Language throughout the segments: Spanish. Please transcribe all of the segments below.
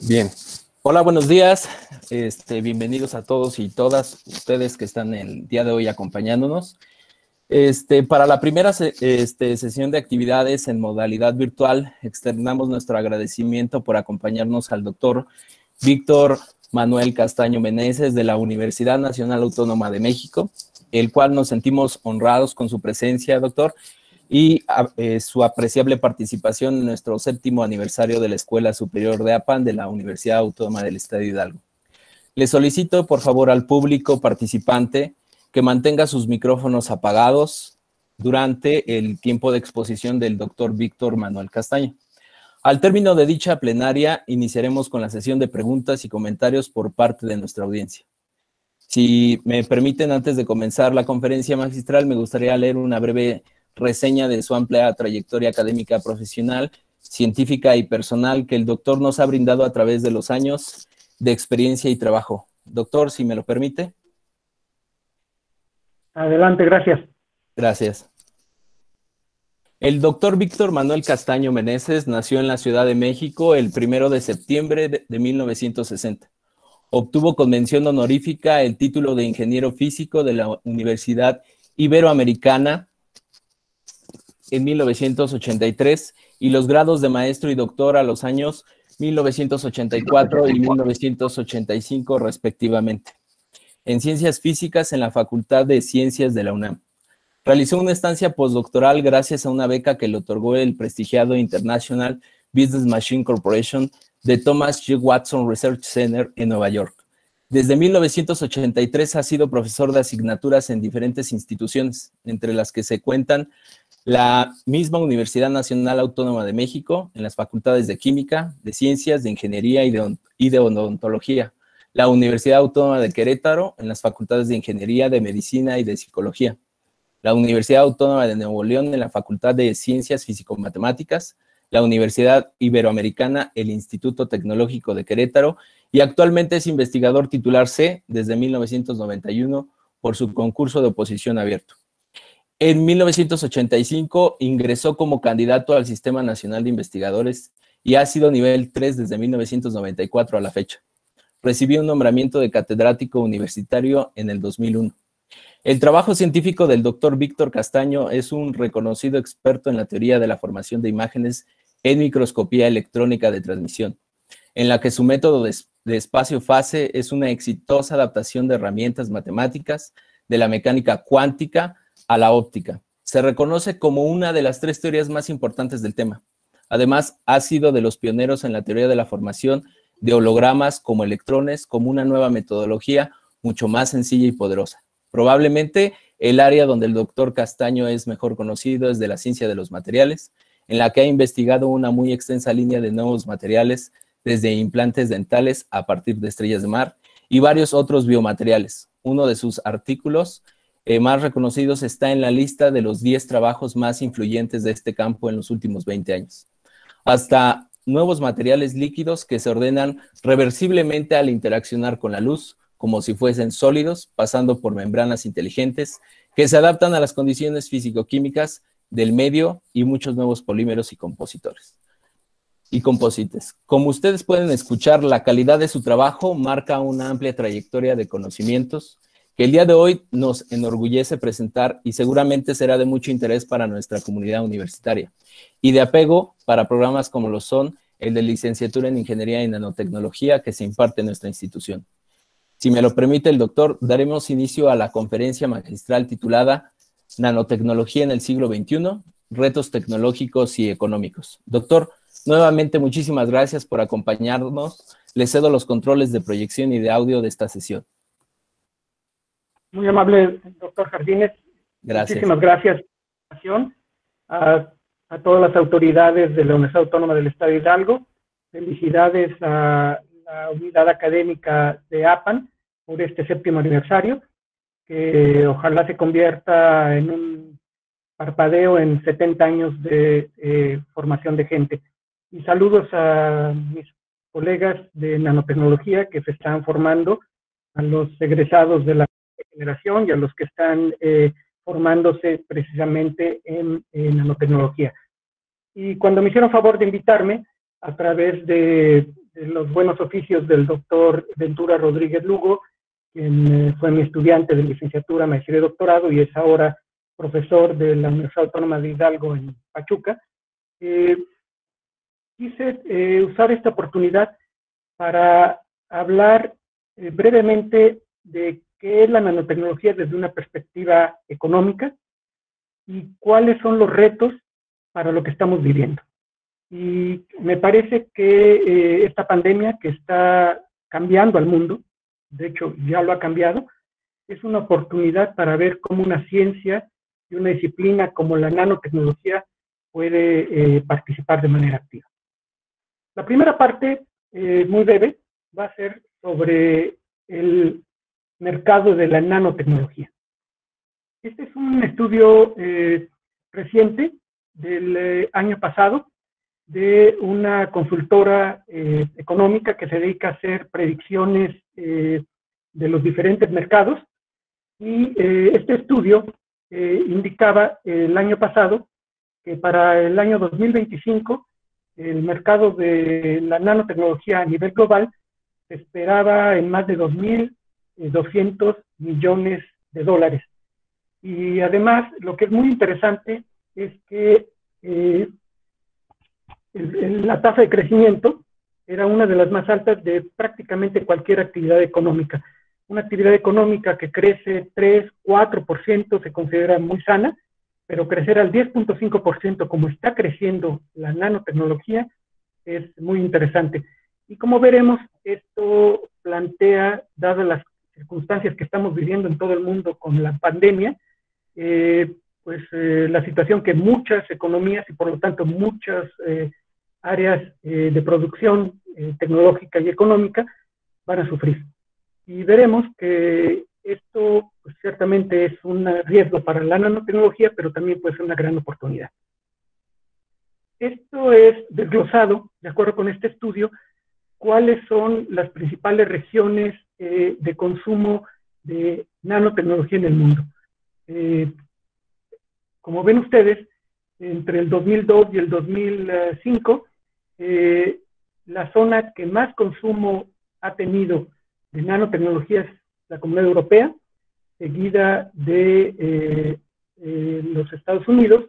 Bien. Hola, buenos días. Este, bienvenidos a todos y todas ustedes que están el día de hoy acompañándonos. Este, para la primera este, sesión de actividades en modalidad virtual, externamos nuestro agradecimiento por acompañarnos al doctor Víctor Manuel Castaño Meneses de la Universidad Nacional Autónoma de México, el cual nos sentimos honrados con su presencia, doctor, y eh, su apreciable participación en nuestro séptimo aniversario de la Escuela Superior de APAN de la Universidad Autónoma del Estado de Hidalgo. Le solicito, por favor, al público participante que mantenga sus micrófonos apagados durante el tiempo de exposición del doctor Víctor Manuel Castaño. Al término de dicha plenaria, iniciaremos con la sesión de preguntas y comentarios por parte de nuestra audiencia. Si me permiten, antes de comenzar la conferencia magistral, me gustaría leer una breve reseña de su amplia trayectoria académica, profesional, científica y personal que el doctor nos ha brindado a través de los años de experiencia y trabajo. Doctor, si me lo permite. Adelante, gracias. Gracias. El doctor Víctor Manuel Castaño Meneses nació en la Ciudad de México el primero de septiembre de 1960. Obtuvo con mención honorífica el título de ingeniero físico de la Universidad Iberoamericana en 1983 y los grados de maestro y doctor a los años 1984 y 1985 respectivamente, en ciencias físicas en la Facultad de Ciencias de la UNAM. Realizó una estancia postdoctoral gracias a una beca que le otorgó el prestigiado International Business Machine Corporation de Thomas G. Watson Research Center en Nueva York. Desde 1983 ha sido profesor de asignaturas en diferentes instituciones, entre las que se cuentan la misma Universidad Nacional Autónoma de México en las facultades de Química, de Ciencias, de Ingeniería y de, Odontología, la Universidad Autónoma de Querétaro en las facultades de Ingeniería, de Medicina y de Psicología, la Universidad Autónoma de Nuevo León en la Facultad de Ciencias Físico-Matemáticas, la Universidad Iberoamericana, el Instituto Tecnológico de Querétaro. Y actualmente es investigador titular C desde 1991 por su concurso de oposición abierto. En 1985 ingresó como candidato al Sistema Nacional de Investigadores y ha sido nivel 3 desde 1994 a la fecha. Recibió un nombramiento de catedrático universitario en el 2001. El trabajo científico del doctor Víctor Castaño es un reconocido experto en la teoría de la formación de imágenes en microscopía electrónica de transmisión, en la que su método de, de espacio-fase es una exitosa adaptación de herramientas matemáticas de la mecánica cuántica a la óptica. Se reconoce como una de las tres teorías más importantes del tema. Además, ha sido de los pioneros en la teoría de la formación de hologramas como electrones, como una nueva metodología mucho más sencilla y poderosa. Probablemente el área donde el doctor Castaño es mejor conocido es de la ciencia de los materiales, en la que ha investigado una muy extensa línea de nuevos materiales, desde implantes dentales a partir de estrellas de mar y varios otros biomateriales. Uno de sus artículos eh, más reconocidos está en la lista de los 10 trabajos más influyentes de este campo en los últimos 20 años. Hasta nuevos materiales líquidos que se ordenan reversiblemente al interaccionar con la luz, como si fuesen sólidos, pasando por membranas inteligentes que se adaptan a las condiciones físico-químicas del medio y muchos nuevos polímeros y compositores y composites. Como ustedes pueden escuchar, la calidad de su trabajo marca una amplia trayectoria de conocimientos, que el día de hoy nos enorgullece presentar y seguramente será de mucho interés para nuestra comunidad universitaria y de apego para programas como lo son el de licenciatura en Ingeniería y Nanotecnología que se imparte en nuestra institución. Si me lo permite el doctor, daremos inicio a la conferencia magistral titulada Nanotecnología en el siglo XXI, retos tecnológicos y económicos. Doctor, nuevamente muchísimas gracias por acompañarnos. Le cedo los controles de proyección y de audio de esta sesión. Muy amable, doctor Jardines. Gracias. Muchísimas gracias a, a todas las autoridades de la Universidad Autónoma del Estado de Hidalgo. Felicidades a la unidad académica de APAN por este séptimo aniversario, que ojalá se convierta en un parpadeo en 70 años de eh, formación de gente. Y saludos a mis colegas de nanotecnología que se están formando, a los egresados de la generación y a los que están eh, formándose precisamente en, nanotecnología. Y cuando me hicieron favor de invitarme a través de, los buenos oficios del doctor Ventura Rodríguez Lugo, quien fue mi estudiante de licenciatura, maestría y doctorado y es ahora profesor de la Universidad Autónoma de Hidalgo en Pachuca. quise usar esta oportunidad para hablar brevemente de qué es la nanotecnología desde una perspectiva económica y cuáles son los retos para lo que estamos viviendo. Y me parece que eh, esta pandemia que está cambiando al mundo, de hecho ya lo ha cambiado, es una oportunidad para ver cómo una ciencia y una disciplina como la nanotecnología puede eh, participar de manera activa. La primera parte, eh, muy breve, va a ser sobre el mercado de la nanotecnología. Este es un estudio eh, reciente del eh, año pasado de una consultora eh, económica que se dedica a hacer predicciones de los diferentes mercados. Y este estudio indicaba el año pasado que para el año 2025 el mercado de la nanotecnología a nivel global se esperaba en más de 2.200 millones de dólares. Y además, lo que es muy interesante es que eh, la tasa de crecimiento era una de las más altas de prácticamente cualquier actividad económica. Una actividad económica que crece 3, 4% se considera muy sana, pero crecer al 10.5% como está creciendo la nanotecnología es muy interesante. Y como veremos, esto plantea, dadas las circunstancias que estamos viviendo en todo el mundo con la pandemia, eh, pues eh, la situación que muchas economías y por lo tanto muchas eh, áreas de producción tecnológica y económica van a sufrir. Y veremos que esto pues, ciertamente es un riesgo para la nanotecnología, pero también puede ser una gran oportunidad. Esto es desglosado, de acuerdo con este estudio, cuáles son las principales regiones de consumo de nanotecnología en el mundo. Eh, como ven ustedes, entre el 2002 y el 2005, eh, la zona que más consumo ha tenido de nanotecnología es la Comunidad Europea, seguida de eh, los Estados Unidos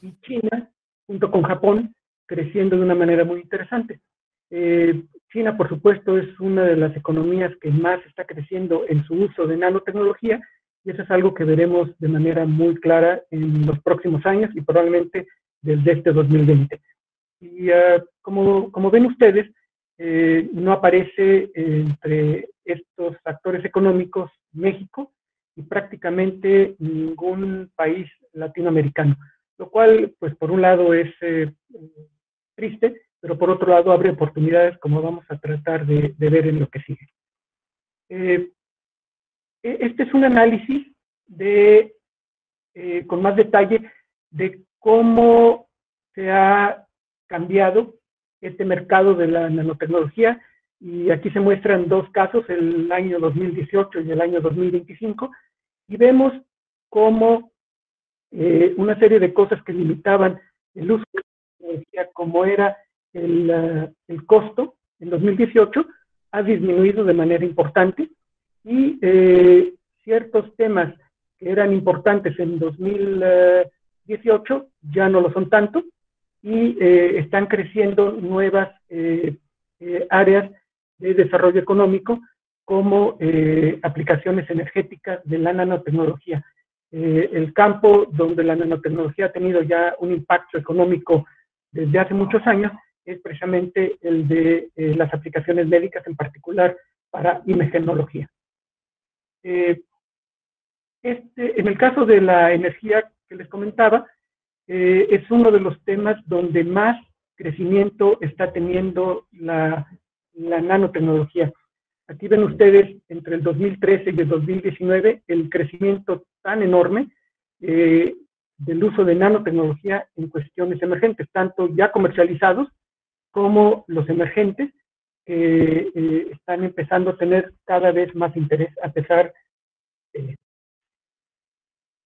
y China, junto con Japón, creciendo de una manera muy interesante. China, por supuesto, es una de las economías que más está creciendo en su uso de nanotecnología y eso es algo que veremos de manera muy clara en los próximos años y probablemente desde este 2020. Y ah, como, ven ustedes, eh, no aparece entre estos actores económicos México y prácticamente ningún país latinoamericano, lo cual, pues por un lado es eh, triste, pero por otro lado abre oportunidades como vamos a tratar de, ver en lo que sigue. Eh, e, este es un análisis de, eh, con más detalle de cómo se ha cambiado este mercado de la nanotecnología y aquí se muestran dos casos, el año 2018 y el año 2025, y vemos cómo eh, una serie de cosas que limitaban el uso de la tecnología, como era el, uh, el costo en 2018, ha disminuido de manera importante y eh, ciertos temas que eran importantes en 2018 ya no lo son tanto y eh, están creciendo nuevas eh, áreas de desarrollo económico como aplicaciones energéticas de la nanotecnología. el campo donde la nanotecnología ha tenido ya un impacto económico desde hace muchos años es precisamente el de las aplicaciones médicas, en particular para imagenología. Eh, este, en el caso de la energía que les comentaba, eh, es uno de los temas donde más crecimiento está teniendo la, nanotecnología. Aquí ven ustedes entre el 2013 y el 2019 el crecimiento tan enorme eh, del uso de nanotecnología en cuestiones emergentes, tanto ya comercializados como los emergentes, que eh, están empezando a tener cada vez más interés a pesar de...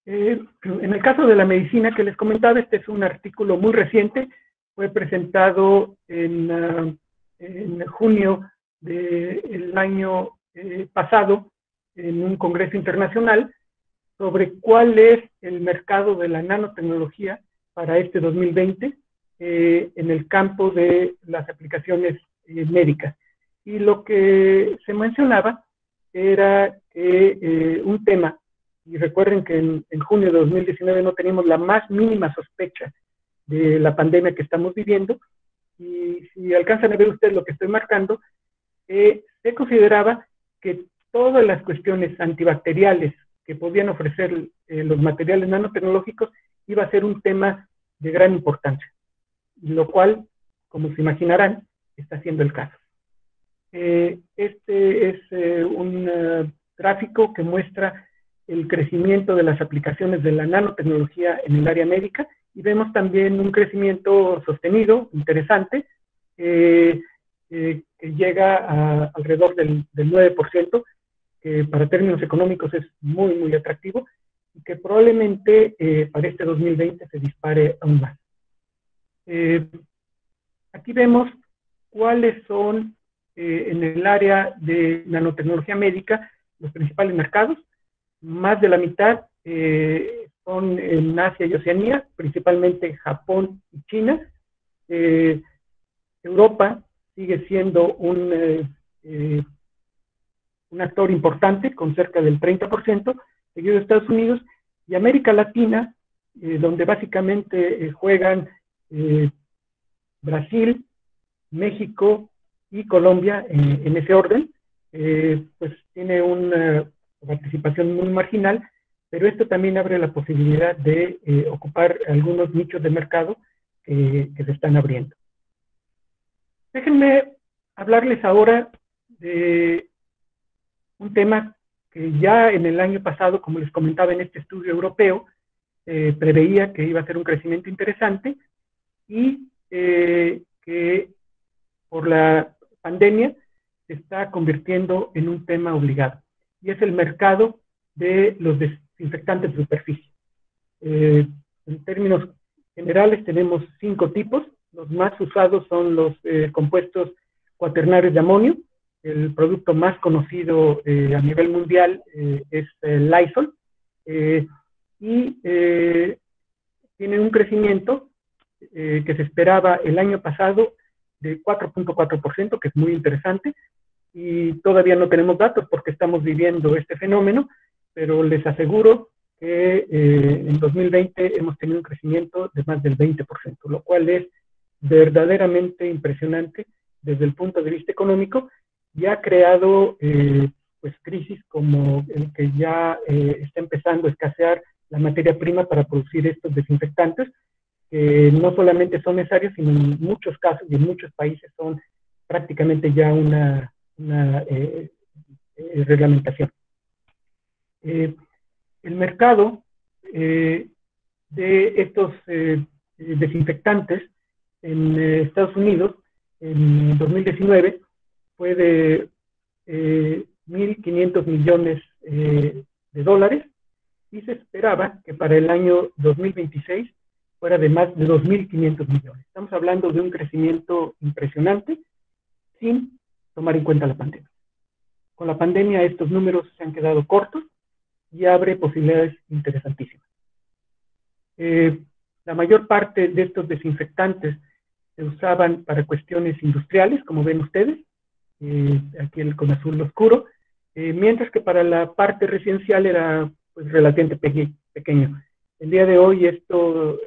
Eh, en el caso de la medicina que les comentaba, este es un artículo muy reciente, fue presentado en, uh, en junio del año eh, pasado en un congreso internacional sobre cuál es el mercado de la nanotecnología para este 2020 eh, en el campo de las aplicaciones eh, médicas. Y lo que se mencionaba era que un tema, y recuerden que en, en junio de 2019 no teníamos la más mínima sospecha de la pandemia que estamos viviendo, y si alcanzan a ver ustedes lo que estoy marcando, eh, se consideraba que todas las cuestiones antibacteriales que podían ofrecer eh, los materiales nanotecnológicos iba a ser un tema de gran importancia, lo cual, como se imaginarán, está siendo el caso. Eh, este es un gráfico que muestra el crecimiento de las aplicaciones de la nanotecnología en el área médica y vemos también un crecimiento sostenido, interesante, eh, eh, que llega a alrededor del, 9%, que para términos económicos es muy, muy atractivo, y que probablemente eh, para este 2020 se dispare aún más. Aquí vemos cuáles son en el área de nanotecnología médica los principales mercados. Más de la mitad son en Asia y Oceanía, principalmente Japón y China. Eh, Europa sigue siendo un, eh, eh, un actor importante con cerca del 30%, seguido de Estados Unidos, y América Latina, donde básicamente juegan Brasil, México y Colombia en ese orden, pues tiene una participación muy marginal, pero esto también abre la posibilidad de eh, ocupar algunos nichos de mercado que se están abriendo. Déjenme hablarles ahora de un tema que ya en el año pasado, como les comentaba en este estudio europeo, eh, preveía que iba a ser un crecimiento interesante y eh, que por la pandemia se está convirtiendo en un tema obligado. Y es el mercado de los infectantes de superficie. Eh, en términos generales tenemos cinco tipos. Los más usados son los eh, compuestos cuaternarios de amonio. El producto más conocido eh, a nivel mundial es el Lysol. y tiene un crecimiento que se esperaba el año pasado de 4.4%, que es muy interesante, y todavía no tenemos datos porque estamos viviendo este fenómeno, pero les aseguro que eh, en 2020 hemos tenido un crecimiento de más del 20%, lo cual es verdaderamente impresionante desde el punto de vista económico y ha creado eh, pues crisis como el que ya eh, está empezando a escasear la materia prima para producir estos desinfectantes, que no solamente son necesarios, sino en muchos casos y en muchos países son prácticamente ya una, una reglamentación. Eh, el mercado eh, de estos eh, desinfectantes en Estados Unidos en 2019 fue de 1.500 millones de dólares y se esperaba que para el año 2026 fuera de más de 2.500 millones. Estamos hablando de un crecimiento impresionante sin tomar en cuenta la pandemia. Con la pandemia estos números se han quedado cortos y abre posibilidades interesantísimas. Eh, la mayor parte de estos desinfectantes se usaban para cuestiones industriales, como ven ustedes, eh, aquí el con azul oscuro, eh, mientras que para la parte residencial era pues, relativamente pequeño. El día de hoy esto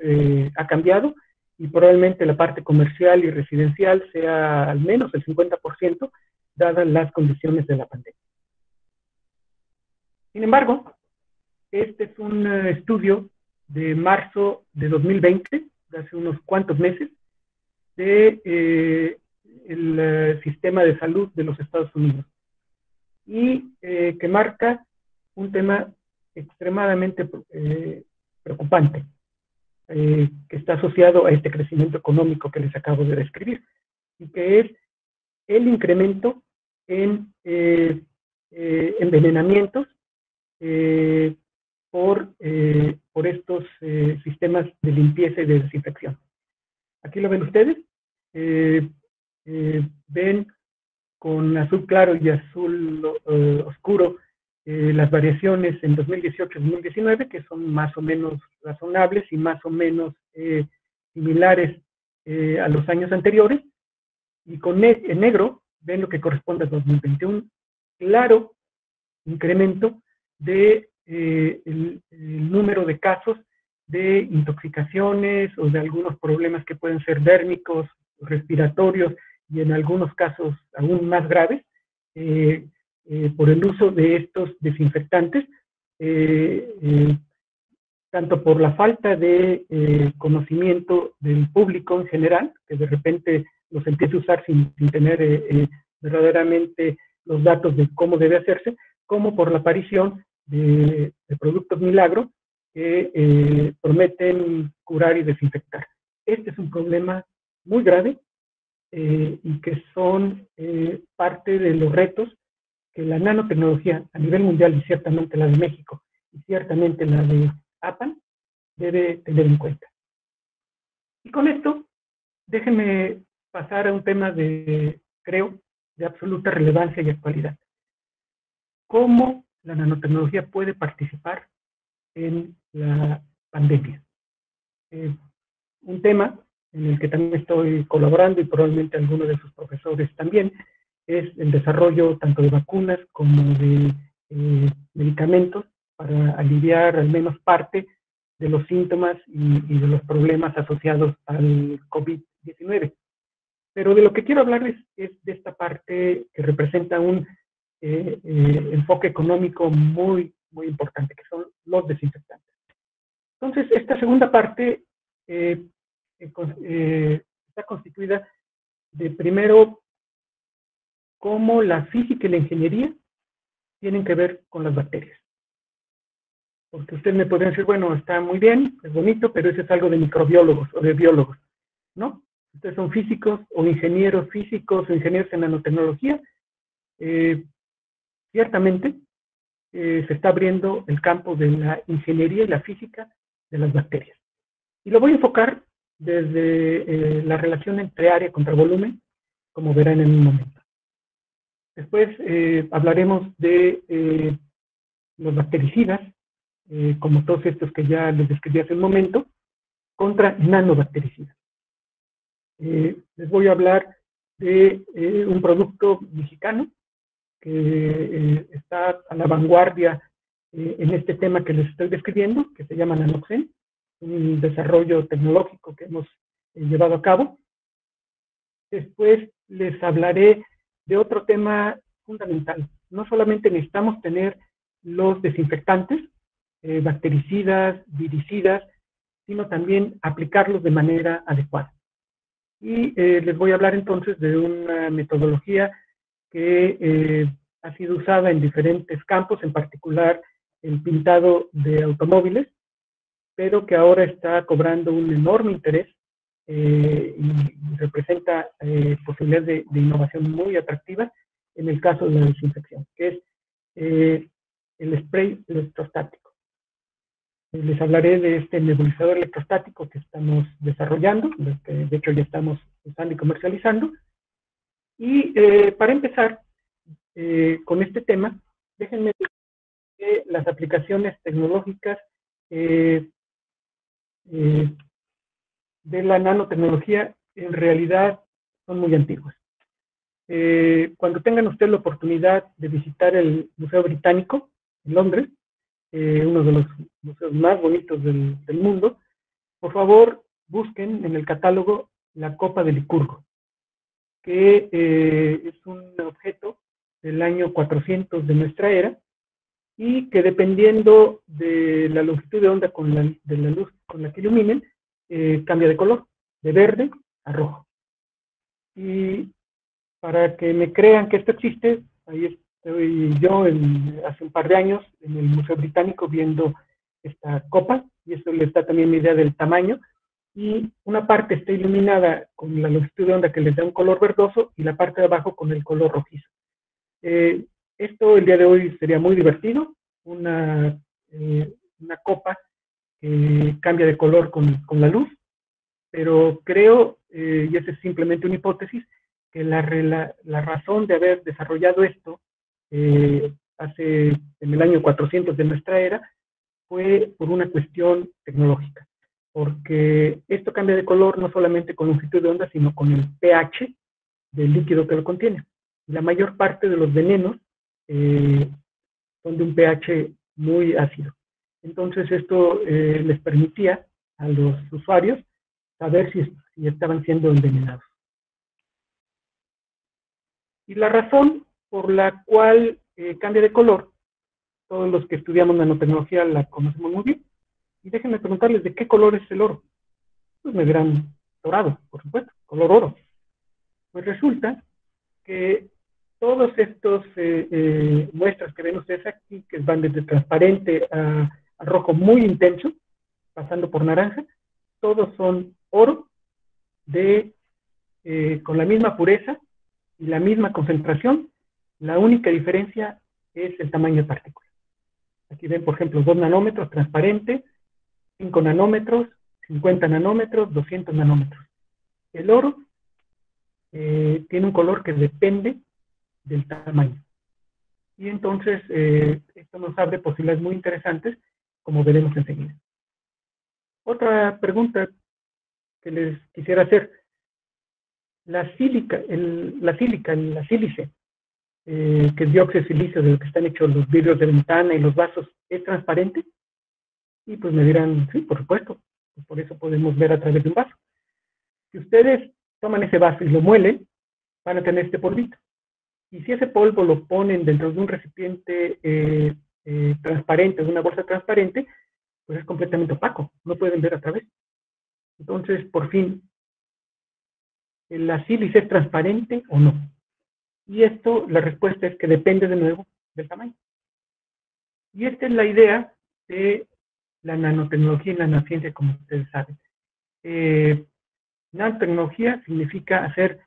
ha cambiado y probablemente la parte comercial y residencial sea al menos el 50%, dadas las condiciones de la pandemia. Sin embargo, este es un eh, estudio de marzo de 2020, de hace unos cuantos meses, de eh, eh, sistema de salud de los Estados Unidos y que marca un tema extremadamente preocupante que está asociado a este crecimiento económico que les acabo de describir y que es el incremento en envenenamientos eh, por, eh, por estos eh, sistemas de limpieza y de desinfección. Aquí lo ven ustedes. ven con azul claro y azul oscuro las variaciones en 2018-2019, que son más o menos razonables y más o menos similares a los años anteriores, y con en negro ven lo que corresponde a 2021, claro incremento de eh, el, número de casos de intoxicaciones o de algunos problemas que pueden ser dérmicos, respiratorios y en algunos casos aún más graves eh, eh, por el uso de estos desinfectantes, tanto por la falta de conocimiento del público en general, que de repente los empiece a usar sin, sin tener verdaderamente los datos de cómo debe hacerse, como por la aparición de, productos milagro que eh, prometen curar y desinfectar. Este es un problema muy grave eh, y que son eh, parte de los retos que la nanotecnología a nivel mundial y ciertamente la de México y ciertamente la de APAN debe tener en cuenta. Y con esto, déjenme pasar a un tema de, creo, de absoluta relevancia y actualidad. ¿Cómo la nanotecnología puede participar en la pandemia? Eh, un tema en el que también estoy colaborando y probablemente algunos de sus profesores también, es el desarrollo tanto de vacunas como de eh, medicamentos para aliviar al menos parte de los síntomas y, de los problemas asociados al COVID-19. Pero de lo que quiero hablarles es de esta parte que representa un eh, eh, enfoque económico muy, muy importante, que son los desinfectantes. Entonces, esta segunda parte está constituida de primero cómo la física y la ingeniería tienen que ver con las bacterias. Porque ustedes me podrían decir, bueno, está muy bien, es bonito, pero eso es algo de microbiólogos o de biólogos, ¿no? ustedes son físicos o ingenieros físicos o ingenieros en nanotecnología, eh, ciertamente eh, se está abriendo el campo de la ingeniería y la física de las bacterias. Y lo voy a enfocar desde eh, la relación entre área contra volumen, como verán en un momento. Después hablaremos de los bactericidas, como todos estos que ya les describí hace un momento, contra nanobactericidas. Eh, les voy a hablar de eh, un producto mexicano que eh, está a la vanguardia en este tema que les estoy describiendo, que se llama Nanoxen, un desarrollo tecnológico que hemos llevado a cabo. Después les hablaré de otro tema fundamental. No solamente necesitamos tener los desinfectantes, bactericidas, viricidas, sino también aplicarlos de manera adecuada. Y eh, les voy a hablar entonces de una metodología que eh, ha sido usada en diferentes campos, en particular el pintado de automóviles, pero que ahora está cobrando un enorme interés eh, y representa posibilidades de, innovación muy atractivas en el caso de la desinfección, que es el spray electrostático. Les hablaré de este nebulizador electrostático que estamos desarrollando, que de hecho ya estamos usando y comercializando. Y eh, para empezar eh, con este tema, déjenme decir que las aplicaciones tecnológicas eh, de la nanotecnología en realidad son muy antiguas. cuando tengan ustedes la oportunidad de visitar el Museo Británico en Londres, eh, uno de los museos más bonitos del, mundo, por favor busquen en el catálogo la Copa de Licurgo, que eh, es un objeto del año 400 de nuestra era y que dependiendo de la longitud de onda de la luz con la que iluminen, eh, cambia de color, de verde a rojo. Y para que me crean que esto existe, ahí Estoy yo hace un par de años en el Museo Británico viendo esta copa y eso les da también una idea del tamaño y una parte está iluminada con la longitud de onda que les da un color verdoso y la parte de abajo con el color rojizo. Eh, esto el día de hoy sería muy divertido, una, eh, una copa que cambia de color con, la luz, pero creo, eh, y esa es simplemente una hipótesis, que la, la, razón de haber desarrollado esto eh, hace en el año 400 de nuestra era fue por una cuestión tecnológica, porque esto cambia de color no solamente con longitud de onda, sino con el pH del líquido que lo contiene. La mayor parte de los venenos eh, son de un pH muy ácido. Entonces esto eh, les permitía a los usuarios saber si, estaban siendo envenenados. Y la razón por la cual eh, cambia de color, todos los que estudiamos nanotecnología la conocemos muy bien. Y déjenme preguntarles de qué color es el oro. Pues me dirán dorado, por supuesto, color oro. Pues resulta que todos estos eh, muestras que ven ustedes aquí, que van desde transparente a, rojo muy intenso, pasando por naranja, todos son oro de, con la misma pureza y la misma concentración, la única diferencia es el tamaño de partícula. Aquí ven, por ejemplo, 2 nanómetros transparente, 5 nanómetros, 50 nanómetros, 200 nanómetros. El oro eh, tiene un color que depende del tamaño. Y entonces, eh, esto nos abre posibilidades muy interesantes, como veremos enseguida. Otra pregunta que les quisiera hacer la sílica, el, la sílica, la sílice, eh, que es dióxido de silicio de lo que están hechos los vidrios de ventana y los vasos, ¿es transparente? Y pues me dirán, sí, por supuesto, pues por eso podemos ver a través de un vaso. Si ustedes toman ese vaso y lo muelen, van a tener este polvito. Y si ese polvo lo ponen dentro de un recipiente eh, eh, transparente, una bolsa transparente, pues es completamente opaco, no pueden ver a través. Entonces, por fin, la sílice es transparente o no. Y esto, la respuesta es que depende de nuevo del tamaño. Y esta es la idea de la nanotecnología y la nanociencia, como ustedes saben. Eh, nanotecnología significa hacer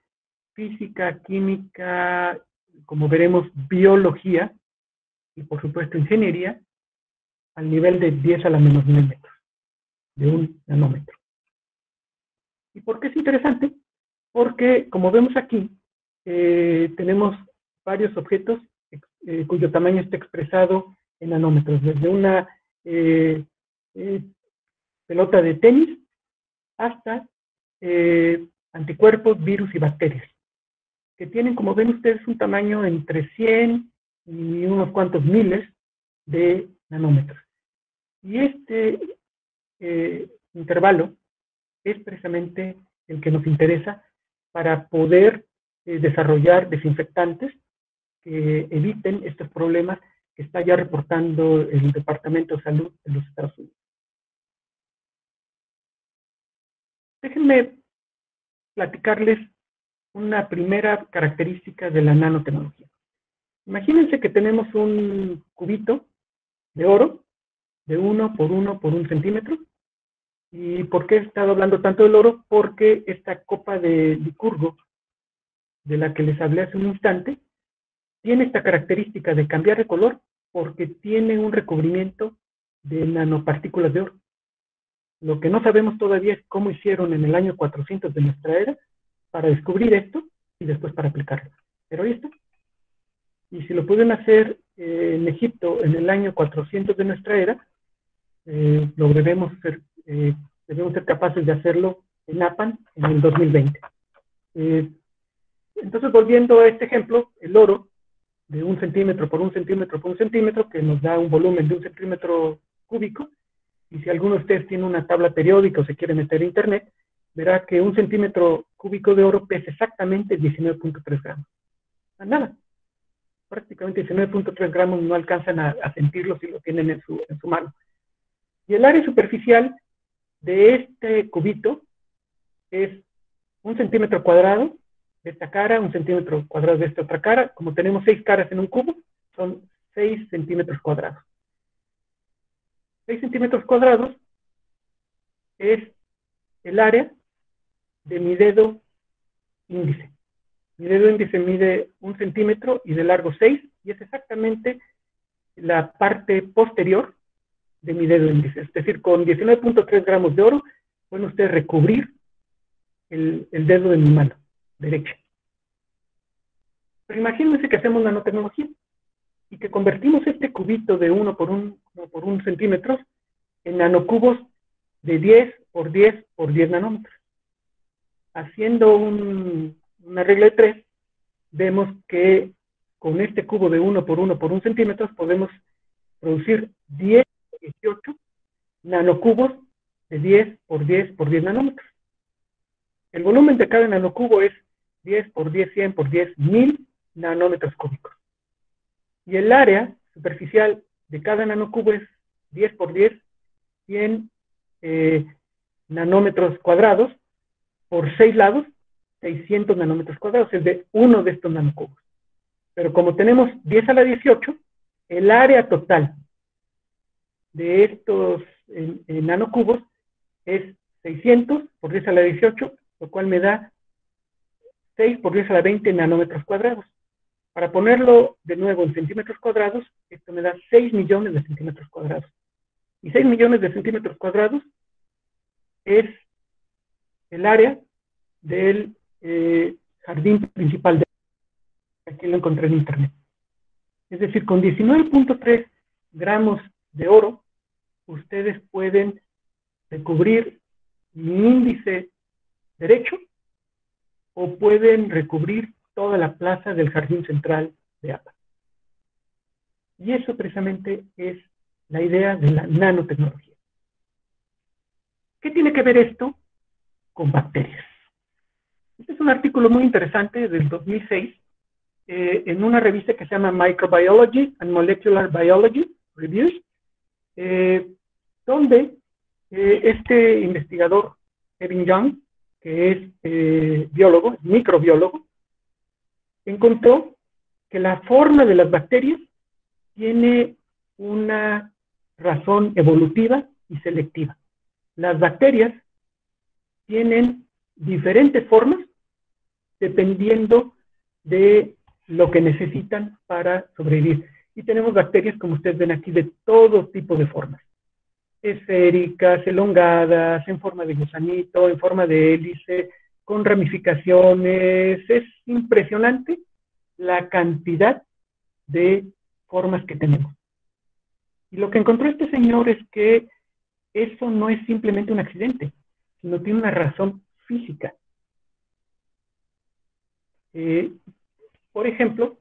física, química, como veremos, biología y por supuesto ingeniería al nivel de 10 a la menos 9 metros, de un nanómetro. ¿Y por qué es interesante? porque como vemos aquí, eh, tenemos varios objetos eh, cuyo tamaño está expresado en nanómetros, desde una eh, pelota de tenis hasta anticuerpos, virus y bacterias, que tienen, como ven ustedes, un tamaño entre 100 y unos cuantos miles de nanómetros. Y este intervalo es precisamente el que nos interesa para poder eh, desarrollar desinfectantes que eviten estos problemas que está ya reportando el Departamento de Salud de los Estados Unidos. Déjenme platicarles una primera característica de la nanotecnología. Imagínense que tenemos un cubito de oro de 1 por 1 por 1 centímetro ¿Y por qué he estado hablando tanto del oro? Porque esta copa de Licurgo, de la que les hablé hace un instante, tiene esta característica de cambiar de color porque tiene un recubrimiento de nanopartículas de oro. Lo que no sabemos todavía es cómo hicieron en el año 400 de nuestra era para descubrir esto y después para aplicarlo. Pero ahí está. Y si lo pueden hacer eh, en Egipto en el año 400 de nuestra era, eh, debemos hacer eh, debemos ser capaces de hacerlo en APAN en el 2020. Eh, entonces, volviendo a este ejemplo, el oro de un centímetro por un centímetro por un centímetro, que nos da un volumen de un centímetro cúbico, y si alguno de ustedes tiene una tabla periódica o se quiere meter a internet, verá que un centímetro cúbico de oro pesa exactamente 19.3 gramos. Nada. Prácticamente 19.3 gramos no alcanzan a, sentirlo si lo tienen en su, mano. Y el área superficial de este cubito es un centímetro cuadrado de esta cara, un centímetro cuadrado de esta otra cara. Como tenemos seis caras en un cubo, son seis centímetros cuadrados. Seis centímetros cuadrados es el área de mi dedo índice. Mi dedo índice mide un centímetro y de largo seis, y es exactamente la parte posterior de mi dedo índice. Es decir, con 19.3 gramos de oro pueden ustedes recubrir el, dedo de mi mano derecha. Pero imagínense que hacemos nanotecnología y que convertimos este cubito de 1 por 1 por un centímetro en nanocubos de 10 por 10 por 10 nanómetros. Haciendo una regla de 3, vemos que con este cubo de 1 por 1 por 1 centímetro podemos producir 10 18 nanocubos de 10 por 10 por 10 nanómetros. El volumen de cada nanocubo es 10 por 10, 100 por 10, 1000 nanómetros cúbicos. Y el área superficial de cada nanocubo es 10 por 10, 100 eh, nanómetros cuadrados por 6 lados, 600 nanómetros cuadrados, es de uno de estos nanocubos. Pero como tenemos 10 a la 18, el área total de estos nanocubos es 600 por 10 a la 18, lo cual me da 6 por 10 a la 20 nanómetros cuadrados. Para ponerlo de nuevo en centímetros cuadrados, esto me da 6 millones de centímetros cuadrados. Y 6 millones de centímetros cuadrados es el área del eh, jardín principal de aquí lo encontré en internet. Es decir, con 19.3 gramos de oro, ustedes pueden recubrir mi índice derecho o pueden recubrir toda la plaza del jardín central de APA. Y eso precisamente es la idea de la nanotecnología. ¿Qué tiene que ver esto con bacterias? Este es un artículo muy interesante del 2006 eh, en una revista que se llama Microbiology and Molecular Biology Reviews, eh, donde eh, este investigador, Kevin Young, que es eh, biólogo, microbiólogo, encontró que la forma de las bacterias tiene una razón evolutiva y selectiva. Las bacterias tienen diferentes formas dependiendo de lo que necesitan para sobrevivir. Y tenemos bacterias, como ustedes ven aquí, de todo tipo de formas. Esféricas, elongadas, en forma de gusanito, en forma de hélice, con ramificaciones. Es impresionante la cantidad de formas que tenemos. Y lo que encontró este señor es que eso no es simplemente un accidente, sino tiene una razón física. Eh, por ejemplo,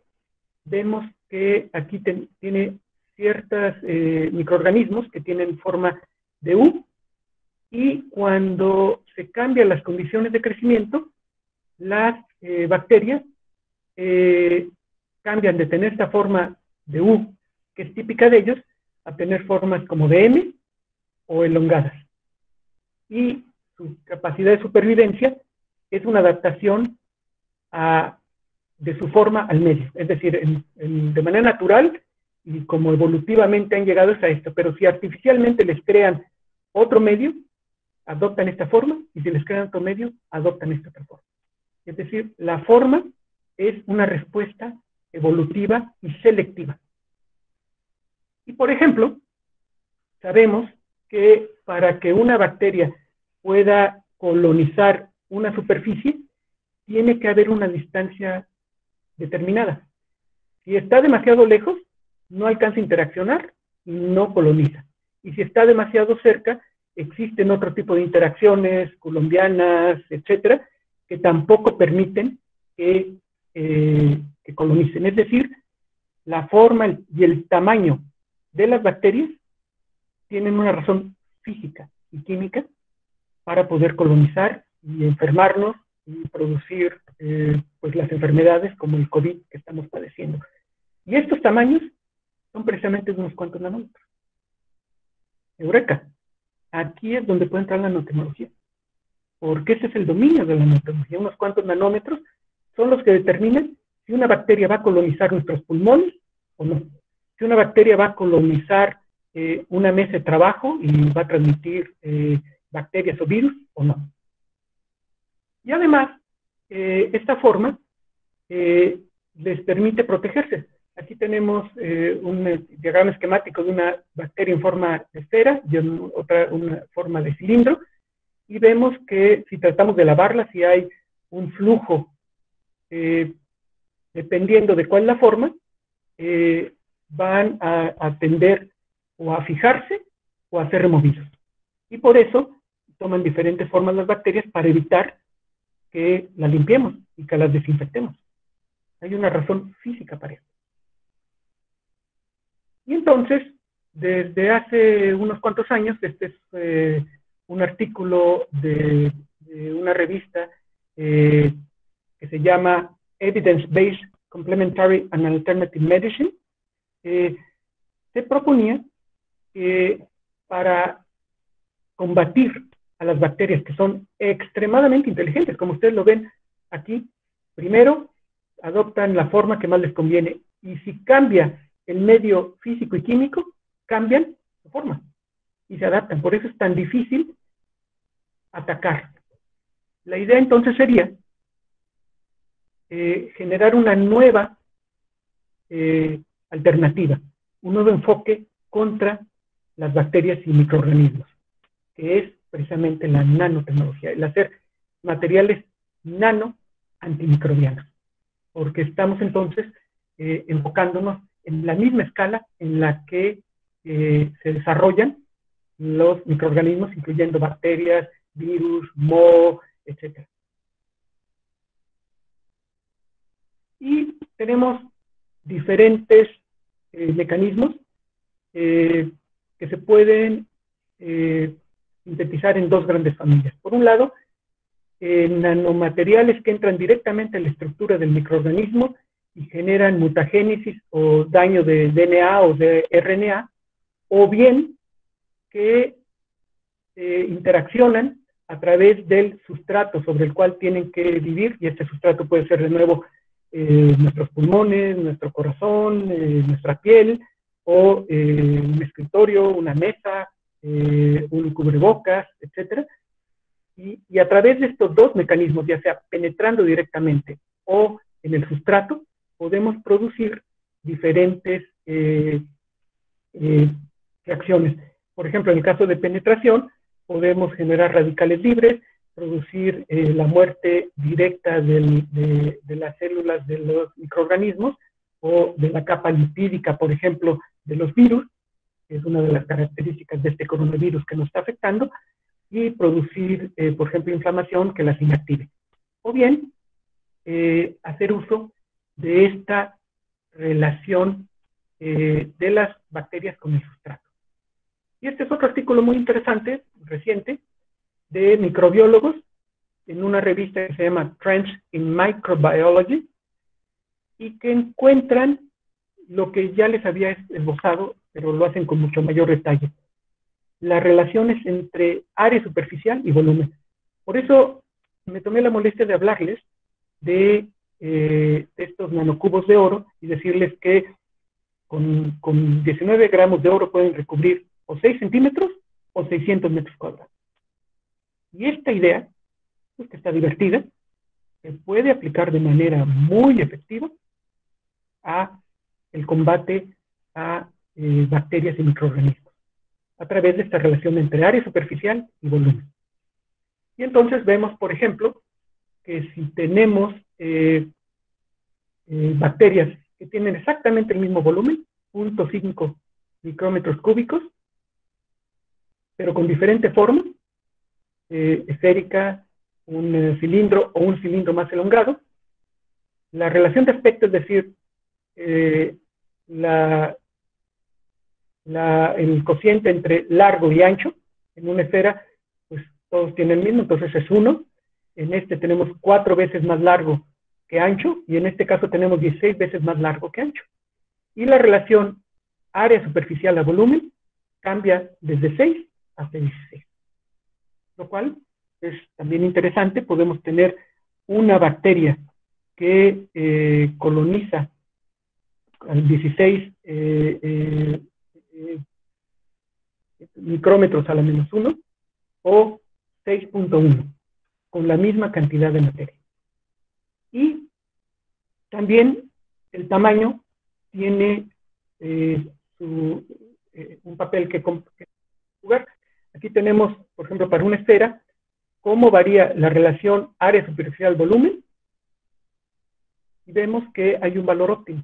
vemos que aquí tiene ciertos eh, microorganismos que tienen forma de U y cuando se cambian las condiciones de crecimiento, las eh, bacterias eh, cambian de tener esta forma de U, que es típica de ellos, a tener formas como de M o elongadas. Y su capacidad de supervivencia es una adaptación de su forma al medio. Es decir, de manera natural y como evolutivamente han llegado a esto. Pero si artificialmente les crean otro medio, adoptan esta forma, y si les crean otro medio, adoptan esta otra forma. Es decir, la forma es una respuesta evolutiva y selectiva. Y por ejemplo, sabemos que para que una bacteria pueda colonizar una superficie, tiene que haber una distancia determinada. Si está demasiado lejos, no alcanza a interaccionar y no coloniza. Y si está demasiado cerca, existen otro tipo de interacciones colombianas, etcétera, que tampoco permiten que, eh, que colonicen. Es decir, la forma y el tamaño de las bacterias tienen una razón física y química para poder colonizar y enfermarnos y producir eh, pues las enfermedades como el COVID que estamos padeciendo. Y estos tamaños son precisamente de unos cuantos nanómetros. Eureka. Aquí es donde puede entrar la nanotecnología. Porque ese es el dominio de la nanotecnología. Unos cuantos nanómetros son los que determinan si una bacteria va a colonizar nuestros pulmones o no. Si una bacteria va a colonizar eh, una mesa de trabajo y va a transmitir eh, bacterias o virus o no. Y además, eh, esta forma eh, les permite protegerse. Aquí tenemos eh, un diagrama esquemático de una bacteria en forma de esfera y otra una forma de cilindro, y vemos que si tratamos de lavarla, si hay un flujo de dependiendo de cuál es la forma, eh, van a, a, tender o a fijarse o a ser removidos. Y por eso toman diferentes formas las bacterias para evitar que las limpiemos y que las desinfectemos. Hay una razón física para eso. Y entonces, desde hace unos cuantos años, este es eh, un artículo de, de una revista eh, que se llama Evidence-Based Complementary and Alternative Medicine, eh, se proponía que para combatir a las bacterias que son extremadamente inteligentes, como ustedes lo ven aquí, primero adoptan la forma que más les conviene y si cambia el medio físico y químico, cambian su forma y se adaptan. Por eso es tan difícil atacar. La idea entonces sería eh, generar una nueva eh, alternativa, un nuevo enfoque contra las bacterias y microorganismos, que es precisamente la nanotecnología, el hacer materiales nano antimicrobianos, porque estamos entonces eh, enfocándonos en la misma escala en la que eh, se desarrollan los microorganismos, incluyendo bacterias, virus, moho, etc. Y tenemos diferentes eh, mecanismos que se pueden sintetizar en dos grandes familias. Por un lado, nanomateriales que entran directamente en la estructura del microorganismo y generan mutagénesis o daño de DNA o de RNA, o bien que interaccionan a través del sustrato sobre el cual tienen que vivir, y este sustrato puede ser de nuevo eh, nuestros pulmones, nuestro corazón, eh, nuestra piel, o eh, un escritorio, una mesa, un cubrebocas, etc. Y, a través de estos dos mecanismos, ya sea penetrando directamente o en el sustrato, podemos producir diferentes reacciones. Por ejemplo, en el caso de penetración, podemos generar radicales libres, producir eh, la muerte directa de, las células de los microorganismos o de la capa lipídica, por ejemplo, de los virus, es una de las características de este coronavirus que nos está afectando, y producir, eh, por ejemplo, inflamación que las inactive. O bien, eh, hacer uso de esta relación eh, de las bacterias con el sustrato. Y este es otro artículo muy interesante, reciente, de microbiólogos en una revista que se llama Trends in Microbiology y que encuentran lo que ya les había esbozado, pero lo hacen con mucho mayor detalle. Las relaciones entre área superficial y volumen. Por eso me tomé la molestia de hablarles de, eh, estos nanocubos de oro y decirles que con, con 19 gramos de oro pueden recubrir o 6 centímetros o 600 metros cuadrados. Y esta idea, pues, que está divertida, se puede aplicar de manera muy efectiva a el combate a eh, bacterias y microorganismos a través de esta relación entre área superficial y volumen. Y entonces vemos, por ejemplo, que si tenemos eh, eh, bacterias que tienen exactamente el mismo volumen, 0.5 micrómetros cúbicos, pero con diferente forma, esférica, un cilindro o un cilindro más elongado. La relación de aspecto, es decir, la, la, el cociente entre largo y ancho en una esfera, pues todos tienen el mismo, entonces es uno. En este tenemos cuatro veces más largo que ancho y en este caso tenemos 16 veces más largo que ancho. Y la relación área superficial a volumen cambia desde 6 hasta 16 lo cual es también interesante. Podemos tener una bacteria que eh, coloniza 16 eh, eh, micrómetros a la menos 1 o 6.1 con la misma cantidad de materia. Y también el tamaño tiene su, un papel que, que jugar. Aquí tenemos, por ejemplo, para una esfera, cómo varía la relación área superficial-volumen y vemos que hay un valor óptimo.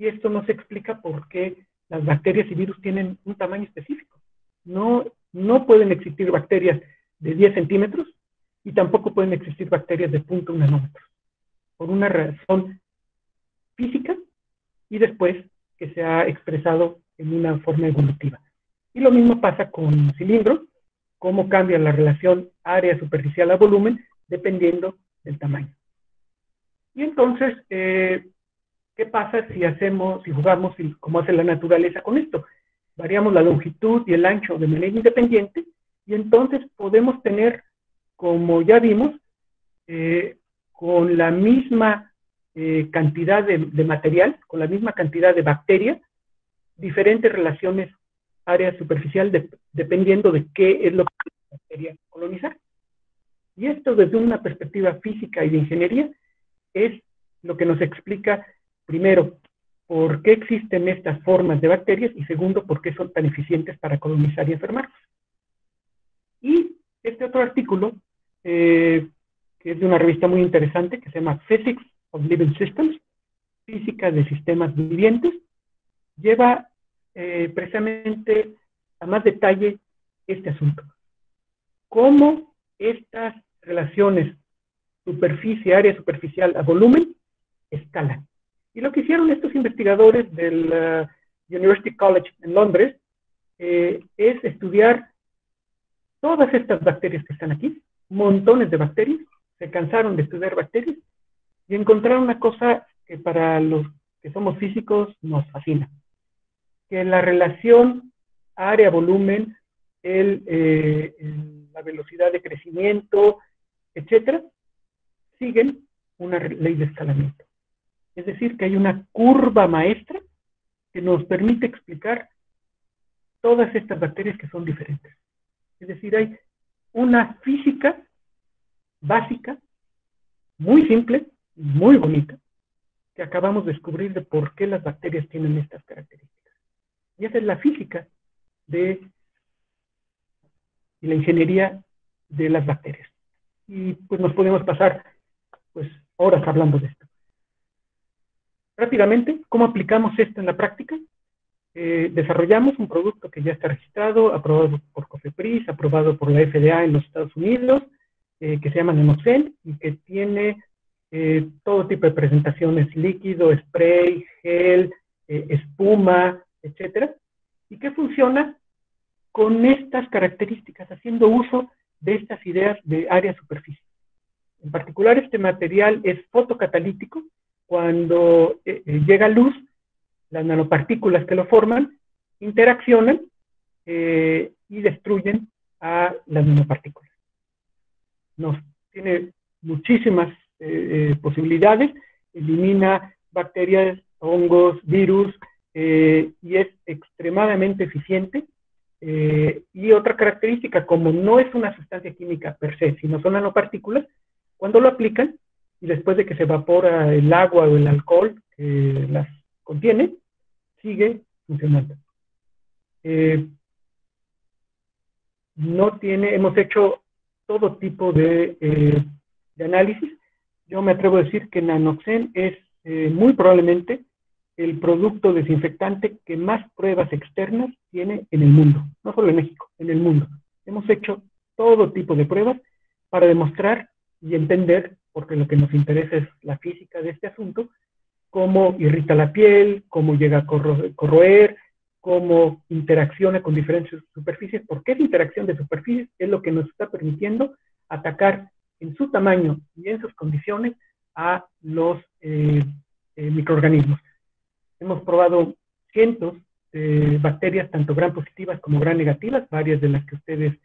Y esto nos explica por qué las bacterias y virus tienen un tamaño específico. No, no pueden existir bacterias de 10 centímetros y tampoco pueden existir bacterias de 0.1 nanómetros, por una razón física y después que se ha expresado en una forma evolutiva. Y lo mismo pasa con cilindros, cómo cambia la relación área superficial a volumen dependiendo del tamaño. Y entonces, eh, ¿qué pasa si hacemos, si jugamos, y cómo hace la naturaleza con esto? Variamos la longitud y el ancho de manera independiente y entonces podemos tener, como ya vimos, eh, con la misma eh, cantidad de, material, con la misma cantidad de bacterias, diferentes relaciones área superficial dependiendo de qué es lo que la bacteria colonizar. Y esto desde una perspectiva física y de ingeniería es lo que nos explica, primero, por qué existen estas formas de bacterias y segundo, por qué son tan eficientes para colonizar y enfermarnos. Y este otro artículo, eh, que es de una revista muy interesante que se llama Physics of Living Systems, Física de Sistemas Vivientes, lleva eh, precisamente a más detalle este asunto. Cómo estas relaciones superficie, área superficial a volumen, escalan. Y lo que hicieron estos investigadores del uh, University College en Londres eh, es estudiar todas estas bacterias que están aquí, montones de bacterias, se cansaron de estudiar bacterias y encontraron una cosa que para los que somos físicos nos fascina, que la relación área-volumen, eh, la velocidad de crecimiento, etcétera, siguen una ley de escalamiento. Es decir, que hay una curva maestra que nos permite explicar todas estas bacterias que son diferentes. Es decir, hay una física básica, muy simple, muy bonita, que acabamos de descubrir de por qué las bacterias tienen estas características. Y esa es la física de la ingeniería de las bacterias. Y pues nos podemos pasar pues horas hablando de esto. Rápidamente, ¿cómo aplicamos esto en la práctica? Eh, desarrollamos un producto que ya está registrado, aprobado por COFEPRIS, aprobado por la FDA en los Estados Unidos, eh, que se llama Nemoxen y que tiene eh, todo tipo de presentaciones, líquido, spray, gel, espuma, etcétera, y que funciona con estas características, haciendo uso de estas ideas de área superficie. En particular, este material es fotocatalítico. Cuando eh, eh, llega luz, las nanopartículas que lo forman interaccionan eh, y destruyen a las nanopartículas. Nos tiene muchísimas posibilidades, elimina bacterias, hongos, virus, y es extremadamente eficiente. y otra característica, como no es una sustancia química per se, sino son nanopartículas, cuando lo aplican y después de que se evapora el agua o el alcohol que las contiene, sigue funcionando. Eh, no tiene, hemos hecho todo tipo de, eh, análisis. Yo me atrevo a decir que Nanoxen es eh, muy probablemente el producto desinfectante que más pruebas externas tiene en el mundo, no solo en México, en el mundo. Hemos hecho todo tipo de pruebas para demostrar y entender, porque lo que nos interesa es la física de este asunto, cómo irrita la piel, cómo llega a corroer, cómo interacciona con diferentes superficies, porque esa interacción de superficies es lo que nos está permitiendo atacar en su tamaño y en sus condiciones a los eh, eh, microorganismos. Hemos probado cientos de bacterias, tanto gran positivas como gran negativas, varias de las que ustedes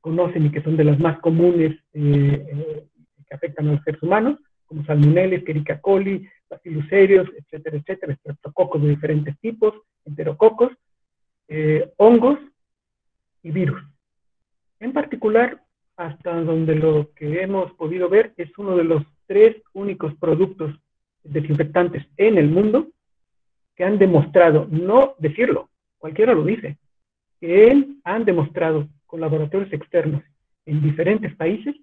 conocen y que son de las más comunes eh, que afectan a los seres humanos, como salmonella, Escherichia coli, bacillus etcétera, etcétera, estreptococos de diferentes tipos, enterococos, eh, hongos y virus. En particular, hasta donde lo que hemos podido ver es uno de los tres únicos productos desinfectantes en el mundo que han demostrado, no decirlo, cualquiera lo dice, que han demostrado con laboratorios externos en diferentes países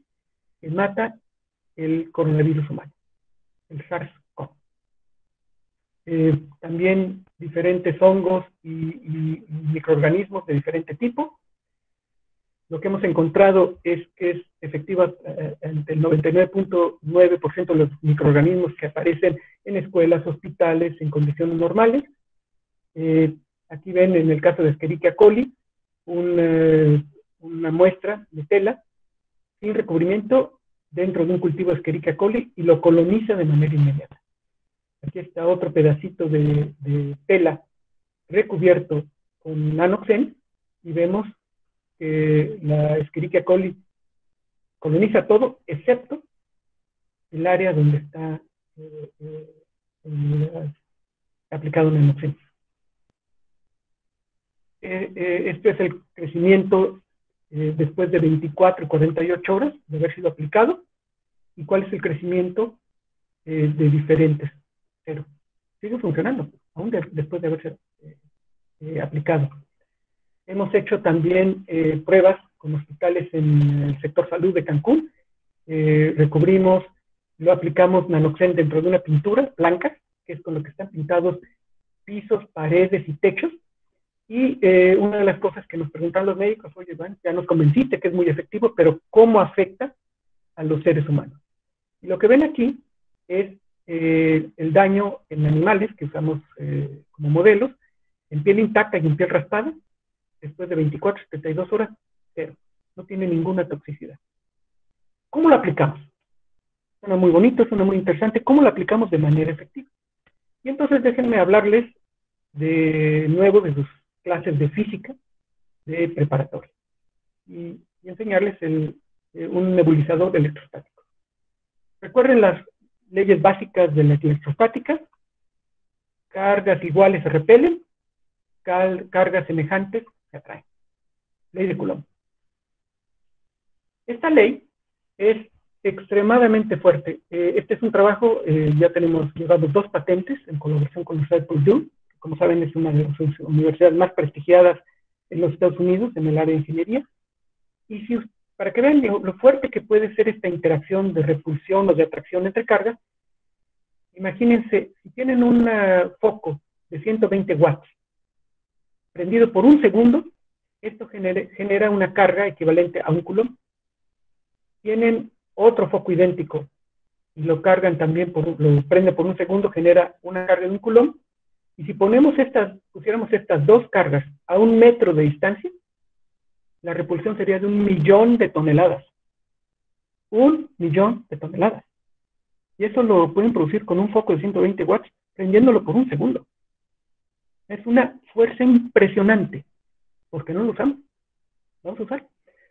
que mata el coronavirus humano, el SARS-CoV. también diferentes hongos y, microorganismos de diferente tipo. Lo que hemos encontrado es que es efectiva entre el 99.9% de los microorganismos que aparecen en escuelas, hospitales, en condiciones normales. aquí ven en el caso de Escherichia coli, una muestra de tela sin recubrimiento dentro de un cultivo Escherichia coli y lo coloniza de manera inmediata. Aquí está otro pedacito de, tela recubierto con nanoxen y vemos que la Escherichia coli coloniza todo excepto el área donde está eh, eh, aplicado nanoxen. Eh, este es el crecimiento eh, después de 24 y 48 horas de haber sido aplicado y cuál es el crecimiento eh, de diferentes. Pero sigue funcionando, aún después de haberse eh, aplicado. Hemos hecho también pruebas con hospitales en el sector salud de Cancún. recubrimos, lo aplicamos nanoxen dentro de una pintura blanca, que es con lo que están pintados pisos, paredes y techos, y eh, una de las cosas que nos preguntan los médicos, oye, Iván, ya nos convenciste que es muy efectivo, pero ¿cómo afecta a los seres humanos? Y lo que ven aquí es eh, el daño en animales que usamos eh, como modelos, en piel intacta y en piel raspada, después de 24, 72 horas, cero. No tiene ninguna toxicidad. ¿Cómo lo aplicamos? Suena muy bonito, suena muy interesante. ¿Cómo lo aplicamos de manera efectiva? Y entonces déjenme hablarles de nuevo de sus clases de física de preparatoria y, enseñarles el, eh, un nebulizador electrostático. Recuerden las leyes básicas de la electrostática. Cargas iguales se repelen, cargas semejantes se atraen. Ley de Coulomb. Esta ley es extremadamente fuerte. Eh, este es un trabajo, eh, ya tenemos llevado dos patentes en colaboración con Universidad de Purdue, como saben, es una de las universidades más prestigiadas en los Estados Unidos en el área de ingeniería. Y si, para que vean lo, fuerte que puede ser esta interacción de repulsión o de atracción entre cargas, imagínense, si tienen un foco de 120 watts prendido por un segundo, esto genera una carga equivalente a un coulomb. Tienen otro foco idéntico y lo cargan también, por, lo prende por un segundo, genera una carga de un coulomb, y si ponemos estas, pusiéramos estas dos cargas a un metro de distancia, la repulsión sería de un millón de toneladas. Un millón de toneladas. Y eso lo pueden producir con un foco de 120 watts, prendiéndolo por un segundo. Es una fuerza impresionante, porque no lo usamos. Vamos a usar.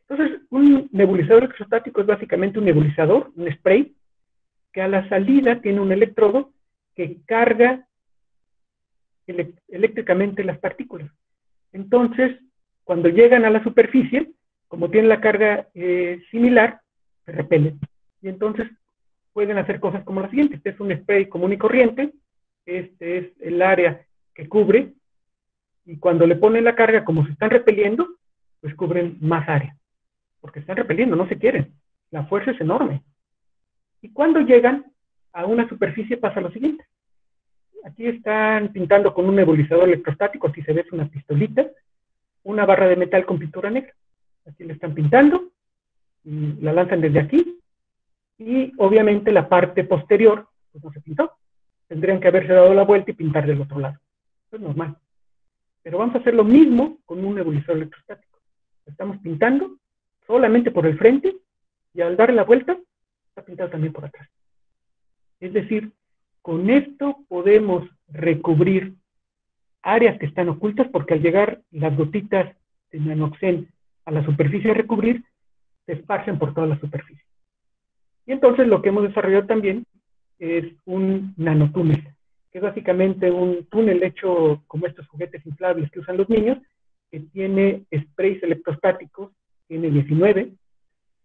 Entonces, un nebulizador electrostático es básicamente un nebulizador, un spray, que a la salida tiene un electrodo que carga eléctricamente las partículas. Entonces, cuando llegan a la superficie, como tienen la carga eh, similar, se repelen. Y entonces pueden hacer cosas como la siguiente. Este es un spray común y corriente. Este es el área que cubre. Y cuando le ponen la carga, como se están repeliendo, pues cubren más área. Porque están repeliendo, no se quieren. La fuerza es enorme. Y cuando llegan a una superficie pasa lo siguiente aquí están pintando con un nebulizador electrostático, así se ve es una pistolita, una barra de metal con pintura negra. Aquí le están pintando, y la lanzan desde aquí, y obviamente la parte posterior, pues no se pintó. Tendrían que haberse dado la vuelta y pintar del otro lado. es normal. Pero vamos a hacer lo mismo con un nebulizador electrostático. Estamos pintando solamente por el frente, y al darle la vuelta, está pintado también por atrás. Es decir, con esto podemos recubrir áreas que están ocultas porque al llegar las gotitas de nanoxen a la superficie a recubrir, se esparcen por toda la superficie. Y entonces lo que hemos desarrollado también es un nanotúnel, que es básicamente un túnel hecho como estos juguetes inflables que usan los niños, que tiene sprays electrostáticos, tiene 19,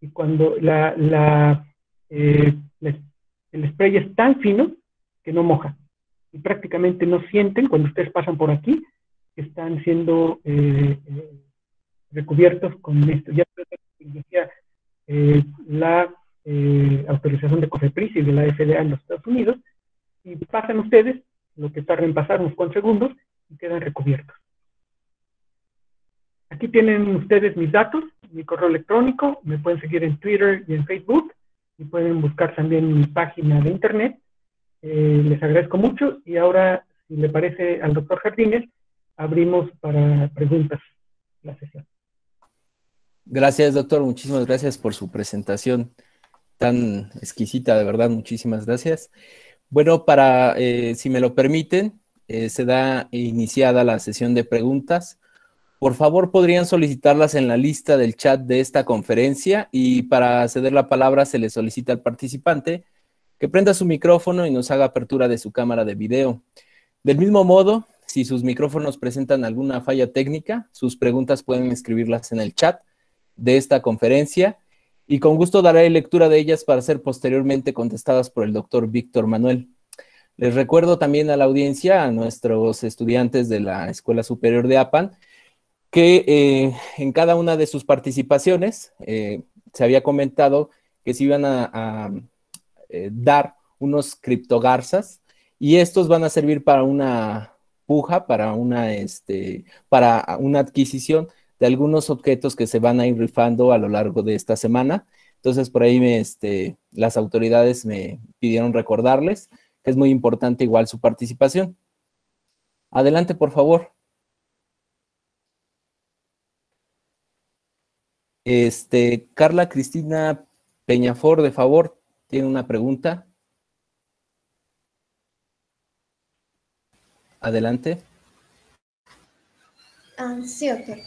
y cuando la, eh, el spray es tan fino que no mojan y prácticamente no sienten cuando ustedes pasan por aquí que están siendo eh, eh, recubiertos con esto. Ya decía eh, la autorización de COFEPRIS y de la FDA en los Estados Unidos y pasan ustedes lo que tarda en pasar unos cuantos segundos y quedan recubiertos. Aquí tienen ustedes mis datos, mi correo electrónico, me pueden seguir en Twitter y en Facebook y pueden buscar también mi página de internet. Eh, les agradezco mucho y ahora, si le parece al doctor Jardines, abrimos para preguntas la sesión. Gracias, doctor. Muchísimas gracias por su presentación tan exquisita, de verdad. Muchísimas gracias. Bueno, para, eh, si me lo permiten, eh, se da iniciada la sesión de preguntas. Por favor, podrían solicitarlas en la lista del chat de esta conferencia y para ceder la palabra se le solicita al participante que prenda su micrófono y nos haga apertura de su cámara de video. Del mismo modo, si sus micrófonos presentan alguna falla técnica, sus preguntas pueden escribirlas en el chat de esta conferencia y con gusto daré lectura de ellas para ser posteriormente contestadas por el doctor Víctor Manuel. Les recuerdo también a la audiencia, a nuestros estudiantes de la Escuela Superior de APAN, que eh, en cada una de sus participaciones eh, se había comentado que se iban a, eh, dar unos criptogarzas y estos van a servir para una puja, para una, este, para una adquisición de algunos objetos que se van a ir rifando a lo largo de esta semana. Entonces, por ahí me, este, las autoridades me pidieron recordarles que es muy importante igual su participación. Adelante, por favor. Este, Carla Cristina Peñafor, de favor, tiene una pregunta. Adelante. Ah, sí, ok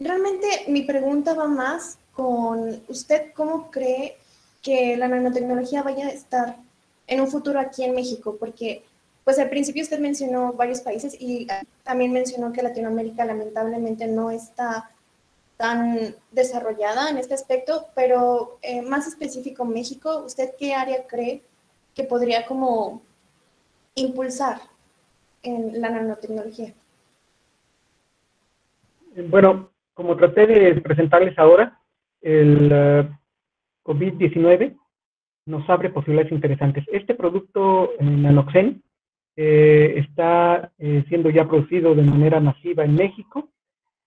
realmente mi pregunta va más con usted cómo cree que la nanotecnología vaya a estar en un futuro aquí en México, porque pues al principio usted mencionó varios países y también mencionó que Latinoamérica lamentablemente no está tan desarrollada en este aspecto, pero eh, más específico México, ¿usted qué área cree que podría como impulsar en la nanotecnología? Bueno, como traté de presentarles ahora, el eh, COVID-19 nos abre posibilidades interesantes. Este producto Nanoxen eh, está eh, siendo ya producido de manera masiva en México.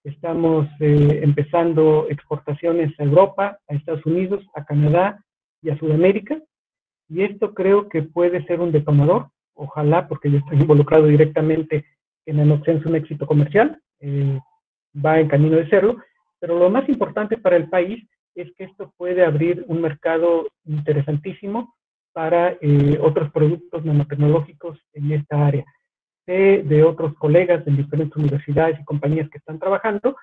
Estamos empezando exportaciones a Europa, a Estados Unidos, a Canadá y a Sudamérica. Y esto creo que puede ser un detonador. Ojalá, porque yo estoy involucrado directamente en Nanoxen, es un éxito comercial va en camino de serlo, pero lo más importante para el país es que esto puede abrir un mercado interesantísimo para eh, otros productos nanotecnológicos en esta área. De otros colegas en diferentes universidades y compañías que están trabajando.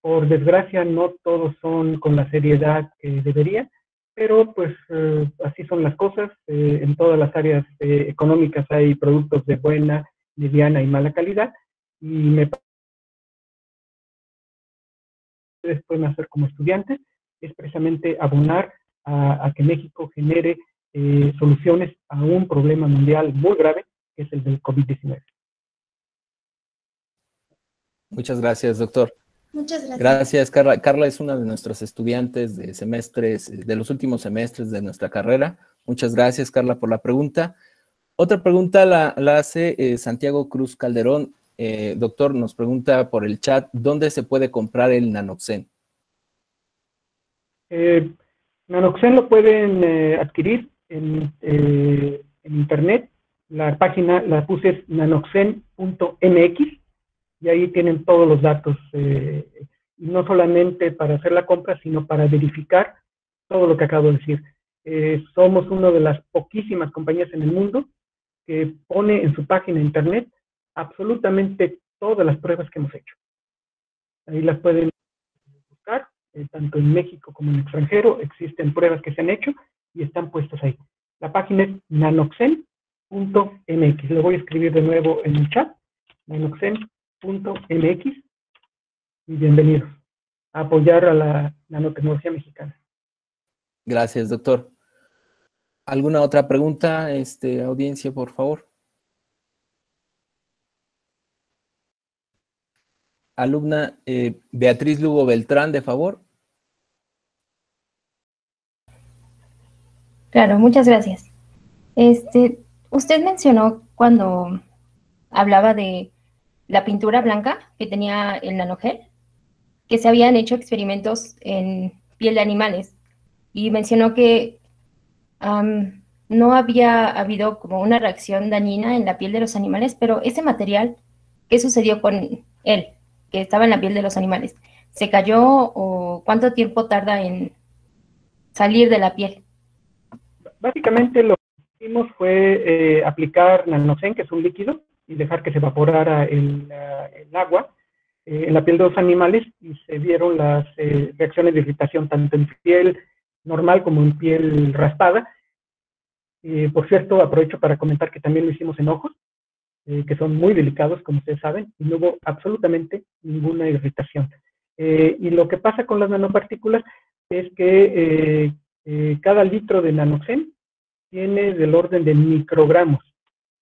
Por desgracia, no todos son con la seriedad que debería, pero pues eh, así son las cosas. Eh, en todas las áreas económicas hay productos de buena, mediana y mala calidad. Y me ustedes pueden hacer como estudiantes es precisamente abonar a, que México genere eh, soluciones a un problema mundial muy grave, que es el del COVID-19. Muchas gracias, doctor. Muchas gracias. Gracias, Carla. Carla es una de nuestros estudiantes de semestres, de los últimos semestres de nuestra carrera. Muchas gracias, Carla, por la pregunta. Otra pregunta la, hace eh, Santiago Cruz Calderón. Eh, doctor, nos pregunta por el chat, ¿dónde se puede comprar el Nanoxen? Eh, Nanoxen lo pueden eh, adquirir en, internet. La página la puse es nanoxen.mx y ahí tienen todos los datos, no solamente para hacer la compra, sino para verificar todo lo que acabo de decir. somos una de las poquísimas compañías en el mundo que pone en su página internet absolutamente todas las pruebas que hemos hecho. Ahí las pueden buscar, eh, tanto en México como en el extranjero, existen pruebas que se han hecho y están puestas ahí. La página es nanoxen.mx. Lo voy a escribir de nuevo en el chat, nanoxen.mx. Y bienvenidos a apoyar a la nanotecnología mexicana. Gracias, doctor. ¿Alguna otra pregunta, este, audiencia, por favor? alumna eh, Beatriz Lugo Beltrán, de favor. Claro, muchas gracias. Este, Usted mencionó cuando hablaba de la pintura blanca que tenía el nanogel, que se habían hecho experimentos en piel de animales y mencionó que no había habido como una reacción dañina en la piel de los animales, pero ese material, ¿qué sucedió con él, que estaba en la piel de los animales? ¿Se cayó o cuánto tiempo tarda en salir de la piel? Básicamente lo que hicimos fue eh, aplicar nanocen, que es un líquido, y dejar que se evaporara el, agua eh, en la piel de los animales y se vieron las eh, reacciones de irritación tanto en piel normal como en piel raspada. por cierto, aprovecho para comentar que también lo hicimos en ojos, que son muy delicados, como ustedes saben, y no hubo absolutamente ninguna irritación. y lo que pasa con las nanopartículas es que cada litro de nanoxen tiene del orden de microgramos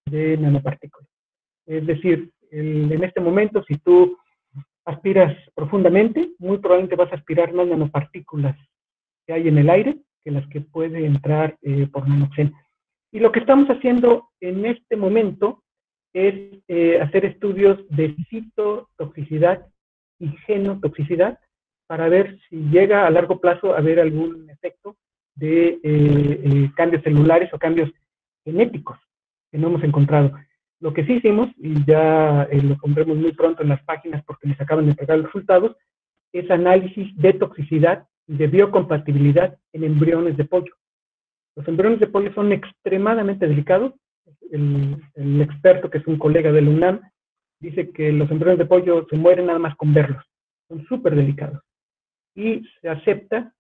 de nanopartículas. Es decir, en este momento, si tú aspiras profundamente, muy probablemente vas a aspirar más nanopartículas que hay en el aire que las que puede entrar eh, por nanoxen. Y lo que estamos haciendo en este momento es eh, hacer estudios de citotoxicidad y genotoxicidad para ver si llega a largo plazo a haber algún efecto de eh, cambios celulares o cambios genéticos que no hemos encontrado. Lo que sí hicimos, y ya eh, lo pondremos muy pronto en las páginas porque nos acaban de entregar los resultados, es análisis de toxicidad y de biocompatibilidad en embriones de pollo. Los embriones de pollo son extremadamente delicados. El, el experto, que es un colega del UNAM, dice que los embriones de pollo se mueren nada más con verlos. Son súper delicados. Y se acepta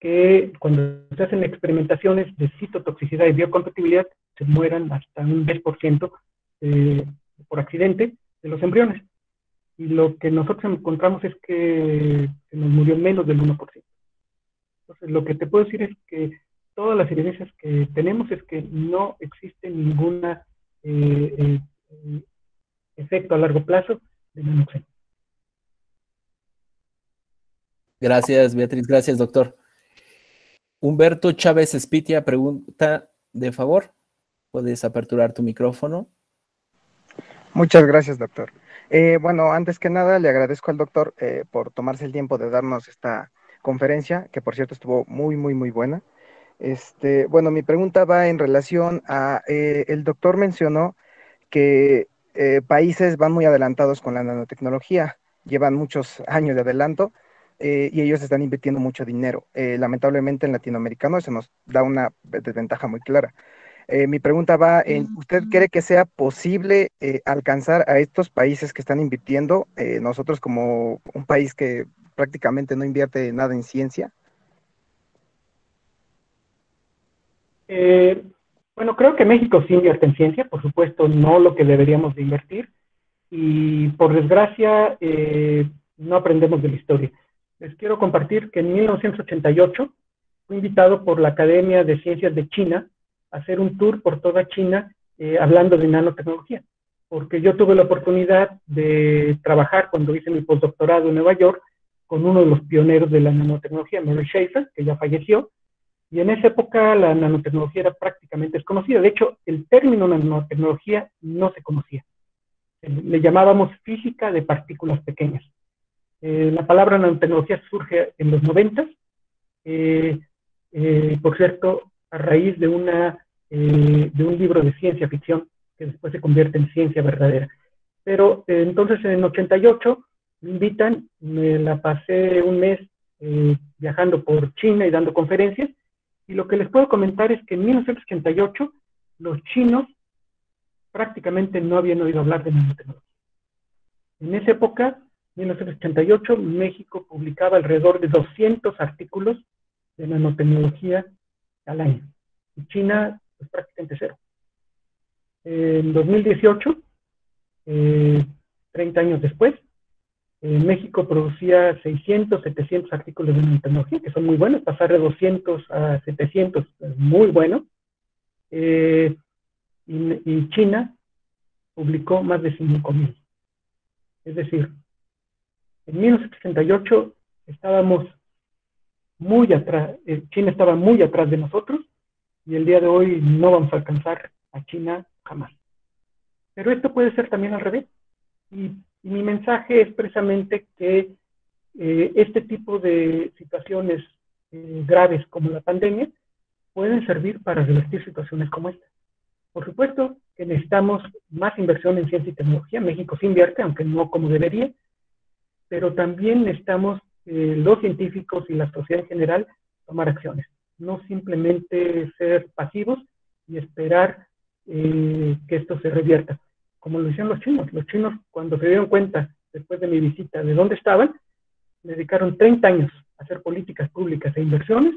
que cuando se hacen experimentaciones de citotoxicidad y biocompatibilidad, se mueran hasta un 10% eh, por accidente de los embriones. Y lo que nosotros encontramos es que se nos murió menos del 1%. Entonces, lo que te puedo decir es que todas las evidencias que tenemos es que no existe ningún eh, eh, efecto a largo plazo de nanoxeno. Gracias, Beatriz. Gracias, doctor. Humberto Chávez Espitia pregunta, de favor, ¿puedes aperturar tu micrófono? Muchas gracias, doctor. Eh, bueno, antes que nada, le agradezco al doctor eh, por tomarse el tiempo de darnos esta conferencia, que por cierto estuvo muy, muy, muy buena. Este, bueno, mi pregunta va en relación a, eh, el doctor mencionó que países van muy adelantados con la nanotecnología, llevan muchos años de adelanto y ellos están invirtiendo mucho dinero. lamentablemente en latinoamericano eso nos da una desventaja muy clara. Eh, mi pregunta va en, ¿usted cree que sea posible eh, alcanzar a estos países que están invirtiendo, eh, nosotros como un país que prácticamente no invierte nada en ciencia? bueno, creo que México sí invierte en ciencia, por supuesto no lo que deberíamos de invertir, y por desgracia no aprendemos de la historia. Les quiero compartir que en 1988 fui invitado por la Academia de Ciencias de China hacer un tour por toda China eh, hablando de nanotecnología, porque yo tuve la oportunidad de trabajar cuando hice mi postdoctorado en Nueva York con uno de los pioneros de la nanotecnología, Mary Schaefer, que ya falleció, y en esa época la nanotecnología era prácticamente desconocida. De hecho, el término nanotecnología no se conocía. Le llamábamos física de partículas pequeñas. Eh, la palabra nanotecnología surge en los 90. Eh, por cierto, a raíz de, una, eh, de un libro de ciencia ficción que después se convierte en ciencia verdadera. Pero eh, entonces en el 88 me invitan, me la pasé un mes eh, viajando por China y dando conferencias, y lo que les puedo comentar es que en 1988 los chinos prácticamente no habían oído hablar de nanotecnología. En esa época, 1988, México publicaba alrededor de 200 artículos de nanotecnología al año. Y China, pues prácticamente cero. En 2018, 30 eh, años después, eh, México producía 600, 700 artículos de nanotecnología, que son muy buenos, pasar de 200 a 700 es muy bueno. Eh, y, China publicó más de 5.000. Es decir, en 1968 estábamos muy atrás, China estaba muy atrás de nosotros y el día de hoy no vamos a alcanzar a China jamás. Pero esto puede ser también al revés. Y, mi mensaje es precisamente que eh, este tipo de situaciones eh, graves como la pandemia pueden servir para revertir situaciones como esta. Por supuesto que necesitamos más inversión en ciencia y tecnología. México se invierte, aunque no como debería, pero también necesitamos eh, los científicos y la sociedad en general tomar acciones, no simplemente ser pasivos y esperar eh, que esto se revierta. Como lo hicieron los chinos. Los chinos, cuando se dieron cuenta, después de mi visita, de dónde estaban, dedicaron 30 años a hacer políticas públicas e inversiones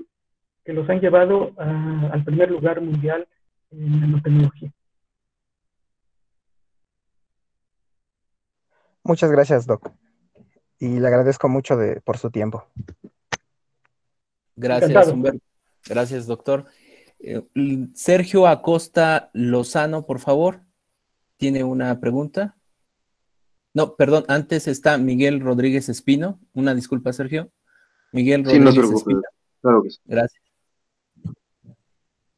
que los han llevado al primer lugar mundial en nanotecnología. Muchas gracias, Doc. Y le agradezco mucho de, por su tiempo. Gracias, Humberto. Gracias, doctor. Eh, Sergio Acosta Lozano, por favor. ¿Tiene una pregunta? No, perdón, antes está Miguel Rodríguez Espino. Una disculpa, Sergio. Miguel Rodríguez Espino. Claro que sí. Gracias.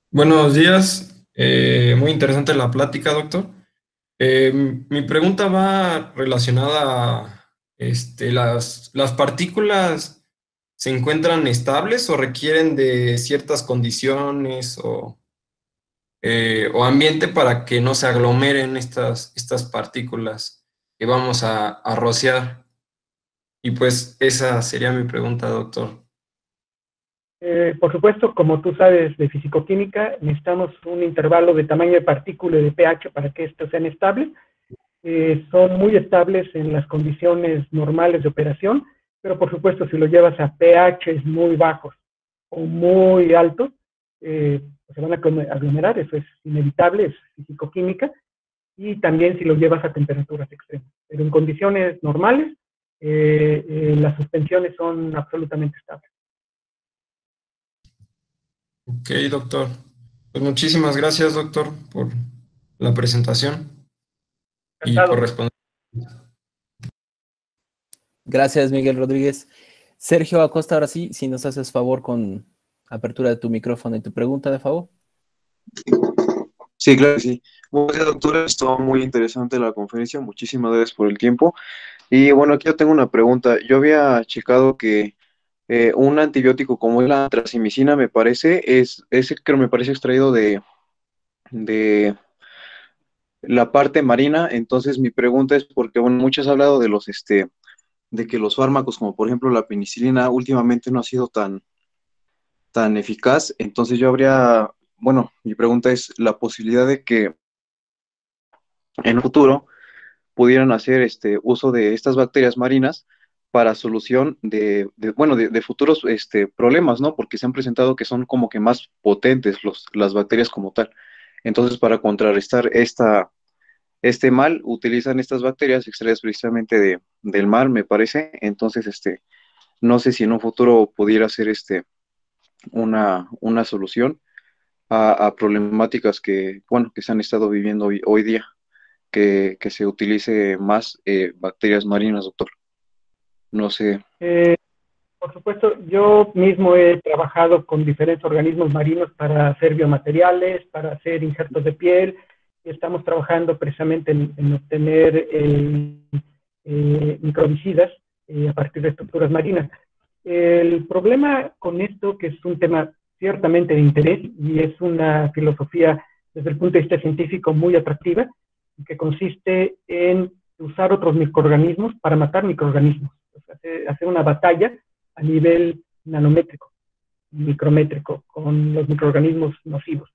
Buenos días. Eh, muy interesante la plática, doctor. Eh, mi pregunta va relacionada a este, las, las partículas se encuentran estables o requieren de ciertas condiciones o, eh, o ambiente para que no se aglomeren estas, estas partículas que vamos a, rociar. Y pues esa sería mi pregunta, doctor. Eh, por supuesto, como tú sabes de fisicoquímica, necesitamos un intervalo de tamaño de partícula y de pH para que esto sean estables. Eh, son muy estables en las condiciones normales de operación, pero por supuesto si lo llevas a pH muy bajos o muy altos, eh, pues se van a aglomerar, eso es inevitable, es físico-química, y también si lo llevas a temperaturas extremas. Pero en condiciones normales, eh, las suspensiones son absolutamente estables. Ok, doctor. Pues muchísimas gracias, doctor, por la presentación y por responder. Gracias, Miguel Rodríguez. Sergio Acosta, ahora sí, si nos haces favor con apertura de tu micrófono y tu pregunta, de favor. Sí, claro que sí. Buenas doctora. Estuvo muy interesante la conferencia. Muchísimas gracias por el tiempo. Y bueno, aquí yo tengo una pregunta. Yo había checado que eh, un antibiótico como la tracimicina, me parece, es, ese creo me parece extraído de, de la parte marina. Entonces, mi pregunta es porque, bueno, muchos han hablado de los, este, de que los fármacos, como por ejemplo la penicilina, últimamente no ha sido tan, tan eficaz. Entonces, yo habría, bueno, mi pregunta es la posibilidad de que en el futuro pudieran hacer este uso de estas bacterias marinas para solución de, bueno, de, futuros este, problemas, ¿no? Porque se han presentado que son como que más potentes los, las bacterias como tal. Entonces, para contrarrestar esta, este mal, utilizan estas bacterias extraídas precisamente de, del mar, me parece. Entonces, este, no sé si en un futuro pudiera ser este, una, una solución a, problemáticas que, bueno, que se han estado viviendo hoy, hoy día, que, que, se utilice más eh, bacterias marinas, doctor. No sé. Eh, por supuesto, yo mismo he trabajado con diferentes organismos marinos para hacer biomateriales, para hacer injertos de piel. Estamos trabajando precisamente en, obtener eh, eh, microbicidas a partir de estructuras marinas. El problema con esto, que es un tema ciertamente de interés y es una filosofía desde el punto de vista científico muy atractiva, que consiste en usar otros microorganismos para matar microorganismos, hacer una batalla a nivel nanométrico, micrométrico, con los microorganismos nocivos.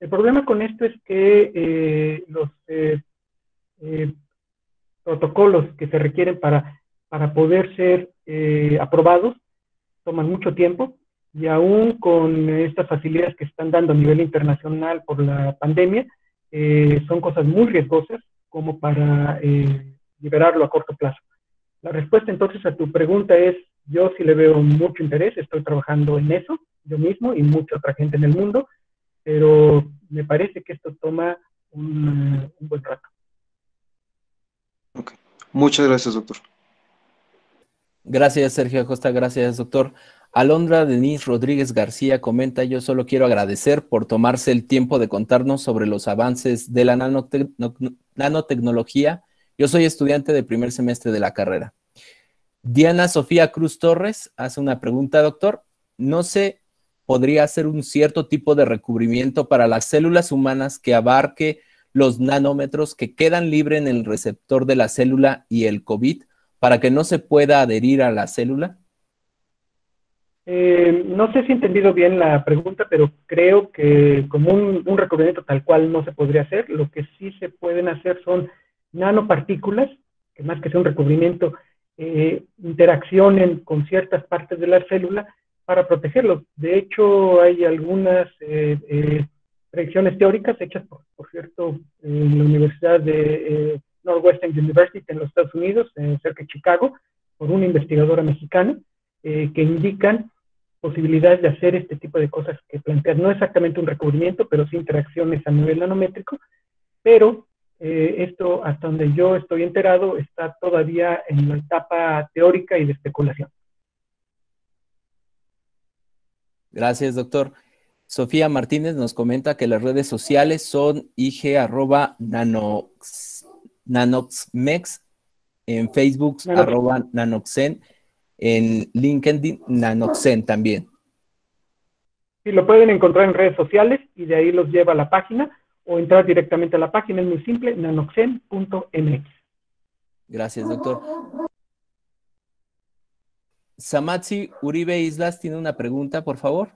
El problema con esto es que eh, los eh, eh, protocolos que se requieren para, para poder ser aprobados toman mucho tiempo y aún con estas facilidades que están dando a nivel internacional por la pandemia, son cosas muy riesgosas como para liberarlo a corto plazo. La respuesta entonces a tu pregunta es, yo sí le veo mucho interés, estoy trabajando en eso, yo mismo y mucha otra gente en el mundo, pero me parece que esto toma un, buen rato. Muchas gracias, doctor. Gracias, Sergio Acosta. Gracias, doctor. Alondra Denise Rodríguez García comenta, yo solo quiero agradecer por tomarse el tiempo de contarnos sobre los avances de la nanotecnología. Yo soy estudiante de primer semestre de la carrera. Diana Sofía Cruz Torres hace una pregunta, doctor. No sé, podría ser un cierto tipo de recubrimiento para las células humanas que abarque los nanómetros que quedan libres en el receptor de la célula y el COVID para que no se pueda adherir a la célula? Eh, no sé si he entendido bien la pregunta, pero creo que como un, recubrimiento tal cual no se podría hacer. Lo que sí se pueden hacer son nanopartículas, que más que sea un recubrimiento, eh, interaccionen con ciertas partes de la célula para protegerlos. De hecho, hay algunas eh, eh predicciones teóricas hechas, por, cierto, en la Universidad de Northwestern University en los Estados Unidos, cerca de Chicago, por una investigadora mexicana, que indican posibilidades de hacer este tipo de cosas que plantean, no exactamente un recubrimiento, pero sí interacciones a nivel nanométrico, pero eh, esto, hasta donde yo estoy enterado, está todavía en la etapa teórica y de especulación. Gracias, doctor. Sofía Martínez nos comenta que las redes sociales son IG arroba nanoxmex, en Facebook arroba nanoxen en LinkedIn Nanoxen también. Sí, lo pueden encontrar en redes sociales y de ahí los lleva a la página o entrar directamente a la página, es muy simple, nanoxen.mx. Gracias, doctor. Samatsi Uribe Islas tiene una pregunta, por favor.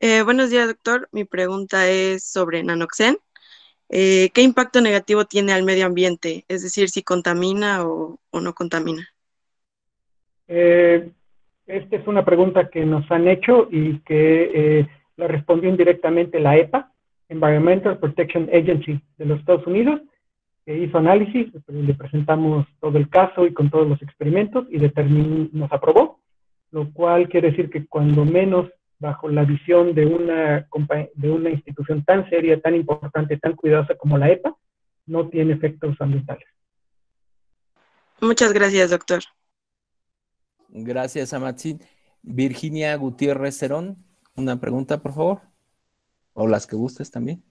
Eh, buenos días, doctor. Mi pregunta es sobre Nanoxen. Eh, ¿Qué impacto negativo tiene al medio ambiente? Es decir, si contamina o no contamina. Eh, esta es una pregunta que nos han hecho y que eh, la respondió indirectamente la EPA, Environmental Protection Agency de los Estados Unidos, hizo análisis, le presentamos todo el caso y con todos los experimentos y nos aprobó, lo cual quiere decir que cuando menos bajo la visión de una, de una institución tan seria, tan importante, tan cuidadosa como la EPA, no tiene efectos ambientales. Muchas gracias, doctor. Gracias, Amatsin. Virginia Gutiérrez Cerón, una pregunta, por favor. O las que gustes también.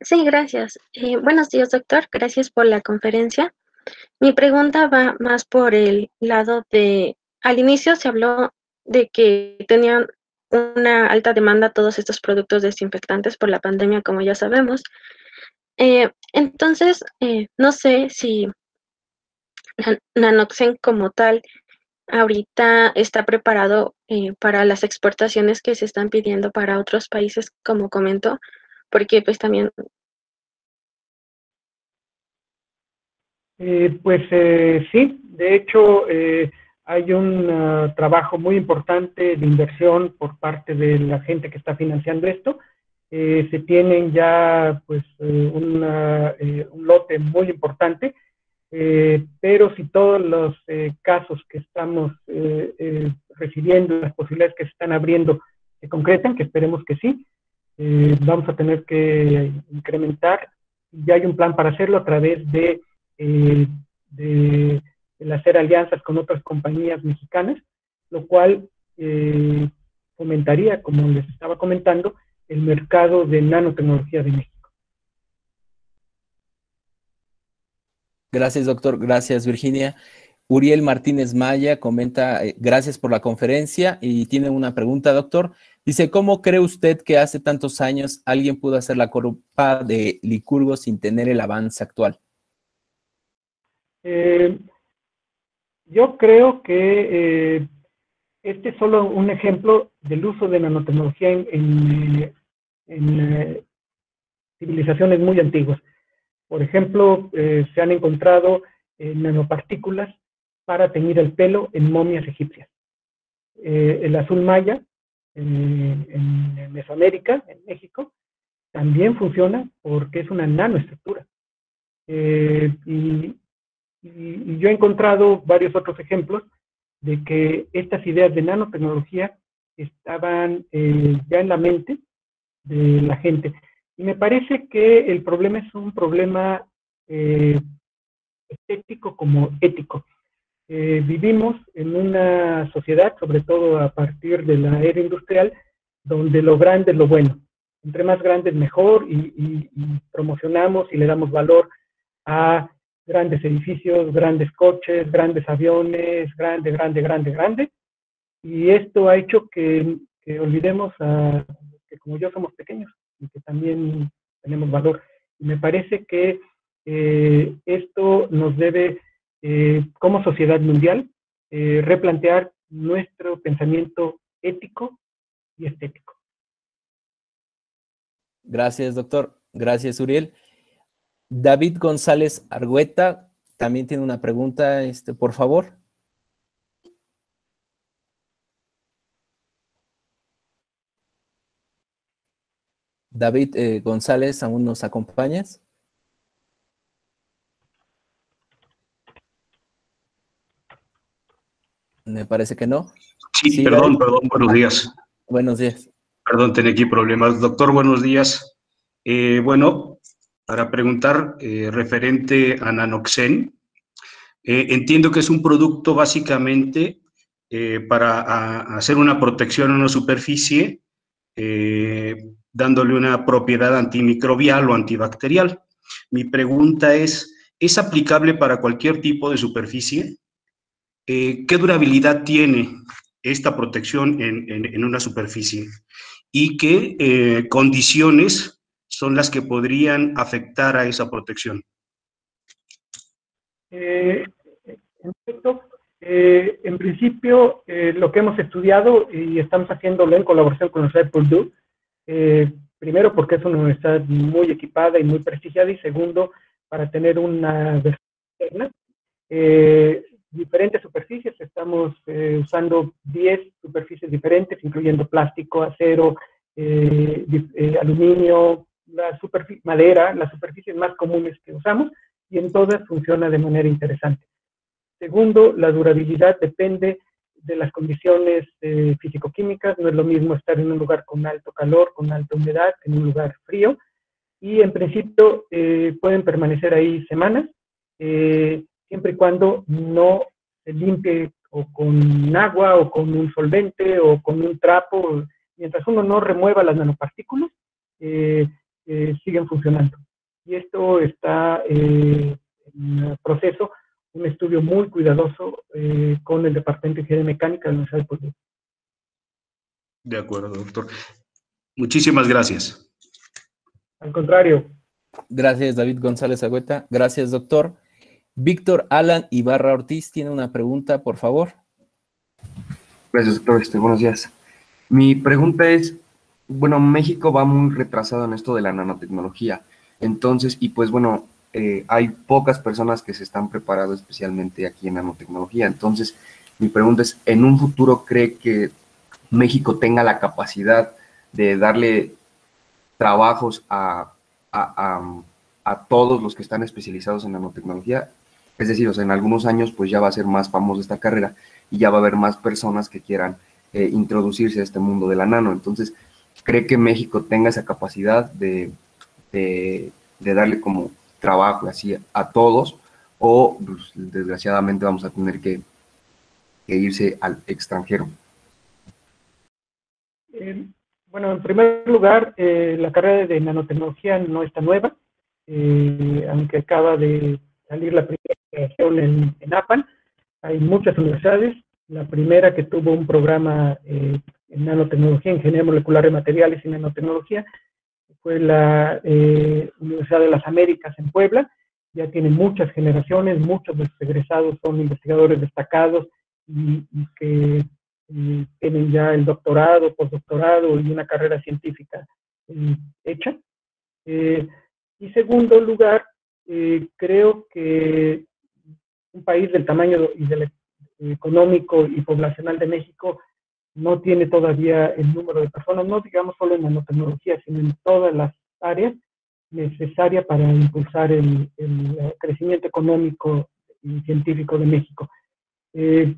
Sí, gracias. Eh, buenos días, doctor. Gracias por la conferencia. Mi pregunta va más por el lado de, al inicio se habló de que tenían una alta demanda todos estos productos desinfectantes por la pandemia, como ya sabemos. Eh, entonces, eh, no sé si Nanoxen como tal ahorita está preparado eh, para las exportaciones que se están pidiendo para otros países, como comentó, porque pues también... pues sí, de hecho hay un trabajo muy importante de inversión por parte de la gente que está financiando esto. Eh, se tienen ya pues eh, eh, un lote muy importante, pero si todos los casos que estamos recibiendo, las posibilidades que se están abriendo se concretan, que esperemos que sí, vamos a tener que incrementar. Ya hay un plan para hacerlo a través de, de, hacer alianzas con otras compañías mexicanas, lo cual fomentaría, como les estaba comentando, el mercado de nanotecnología de México. Gracias, doctor. Gracias, Virginia. Uriel Martínez Maya comenta, eh, gracias por la conferencia y tiene una pregunta, doctor. Dice, ¿cómo cree usted que hace tantos años alguien pudo hacer la corupa de Licurgo sin tener el avance actual? Eh, yo creo que eh, este es solo un ejemplo del uso de nanotecnología en, civilizaciones muy antiguas. Por ejemplo, se han encontrado nanopartículas para teñir el pelo en momias egipcias. el azul maya en, Mesoamérica, en México, también funciona porque es una nanoestructura. y, yo he encontrado varios otros ejemplos de que estas ideas de nanotecnología estaban ya en la mente de la gente. Y me parece que el problema es un problema eh, estético como ético. Eh, vivimos en una sociedad, sobre todo a partir de la era industrial, donde lo grande es lo bueno. Entre más grande es mejor y, promocionamos y le damos valor a grandes edificios, grandes coches, grandes aviones, grande, grande, grande, grande. Y esto ha hecho que, olvidemos a, que como yo somos pequeños y que también tenemos valor. Y me parece que eh, esto nos debe, eh, como sociedad mundial, eh, replantear nuestro pensamiento ético y estético. Gracias, doctor. Gracias, Uriel. David González Argüeta también tiene una pregunta, este, por favor. David eh, González, ¿aún nos acompañas? Me parece que no. Sí, perdón, perdón, buenos días. Buenos días. Perdón, tenía aquí problemas. Doctor, buenos días. Eh, bueno, para preguntar eh, referente a Nanoxen, entiendo que es un producto básicamente para hacer una protección a una superficie dándole una propiedad antimicrobial o antibacterial. Mi pregunta es, ¿es aplicable para cualquier tipo de superficie? Eh, ¿Qué durabilidad tiene esta protección en, una superficie? ¿Y qué eh, condiciones son las que podrían afectar a esa protección? Eh, en principio, lo que hemos estudiado y estamos haciéndolo en colaboración con los Red Purdue eh, primero porque es una universidad muy equipada y muy prestigiada y segundo para tener una eh, diferentes superficies, estamos eh, usando 10 superficies diferentes, incluyendo plástico, acero, aluminio, la madera, las superficies más comunes que usamos, y en todas funciona de manera interesante. Segundo, la durabilidad depende de las condiciones eh, físico-químicas. No es lo mismo estar en un lugar con alto calor, con alta humedad, en un lugar frío. Y en principio eh, pueden permanecer ahí semanas, eh, siempre y cuando no se limpie o con agua o con un solvente o con un trapo. Mientras uno no remueva las nanopartículas, siguen funcionando. Y esto está en proceso un estudio muy cuidadoso eh, con el Departamento de Ingeniería Mecánica de la Universidad de Purdue. De acuerdo, doctor. Muchísimas gracias. Al contrario. Gracias, David González Agüeta. Gracias, doctor. Víctor Alan Ibarra Ortiz tiene una pregunta, por favor. Gracias, doctor. Este, buenos días. Mi pregunta es, bueno, México va muy retrasado en esto de la nanotecnología. Entonces, y pues bueno, eh, hay pocas personas que se están preparando especialmente aquí en nanotecnología. Entonces, mi pregunta es, ¿en un futuro cree que México tenga la capacidad de darle trabajos a, todos los que están especializados en nanotecnología? Es decir, en algunos años pues ya va a ser más famosa esta carrera y ya va a haber más personas que quieran eh, introducirse a este mundo de la nano. Entonces, ¿cree que México tenga esa capacidad de, de darle como trabajo así a todos, o pues, desgraciadamente vamos a tener que, irse al extranjero. Eh, bueno, en primer lugar, eh, la carrera de nanotecnología no está nueva, eh, aunque acaba de salir la primera generación en, en, APAN. Hay muchas universidades. La primera que tuvo un programa en nanotecnología, ingeniería molecular de materiales y nanotecnología, fue la eh, Universidad de las Américas en Puebla, ya tiene muchas generaciones, muchos de sus egresados son investigadores destacados y, que eh, tienen ya el doctorado, postdoctorado y una carrera científica eh, hecha. y segundo lugar, creo que un país del tamaño y del económico y poblacional de México no tiene todavía el número de personas, no digamos solo en nanotecnología, sino en todas las áreas necesarias para impulsar el, crecimiento económico y científico de México. Eh,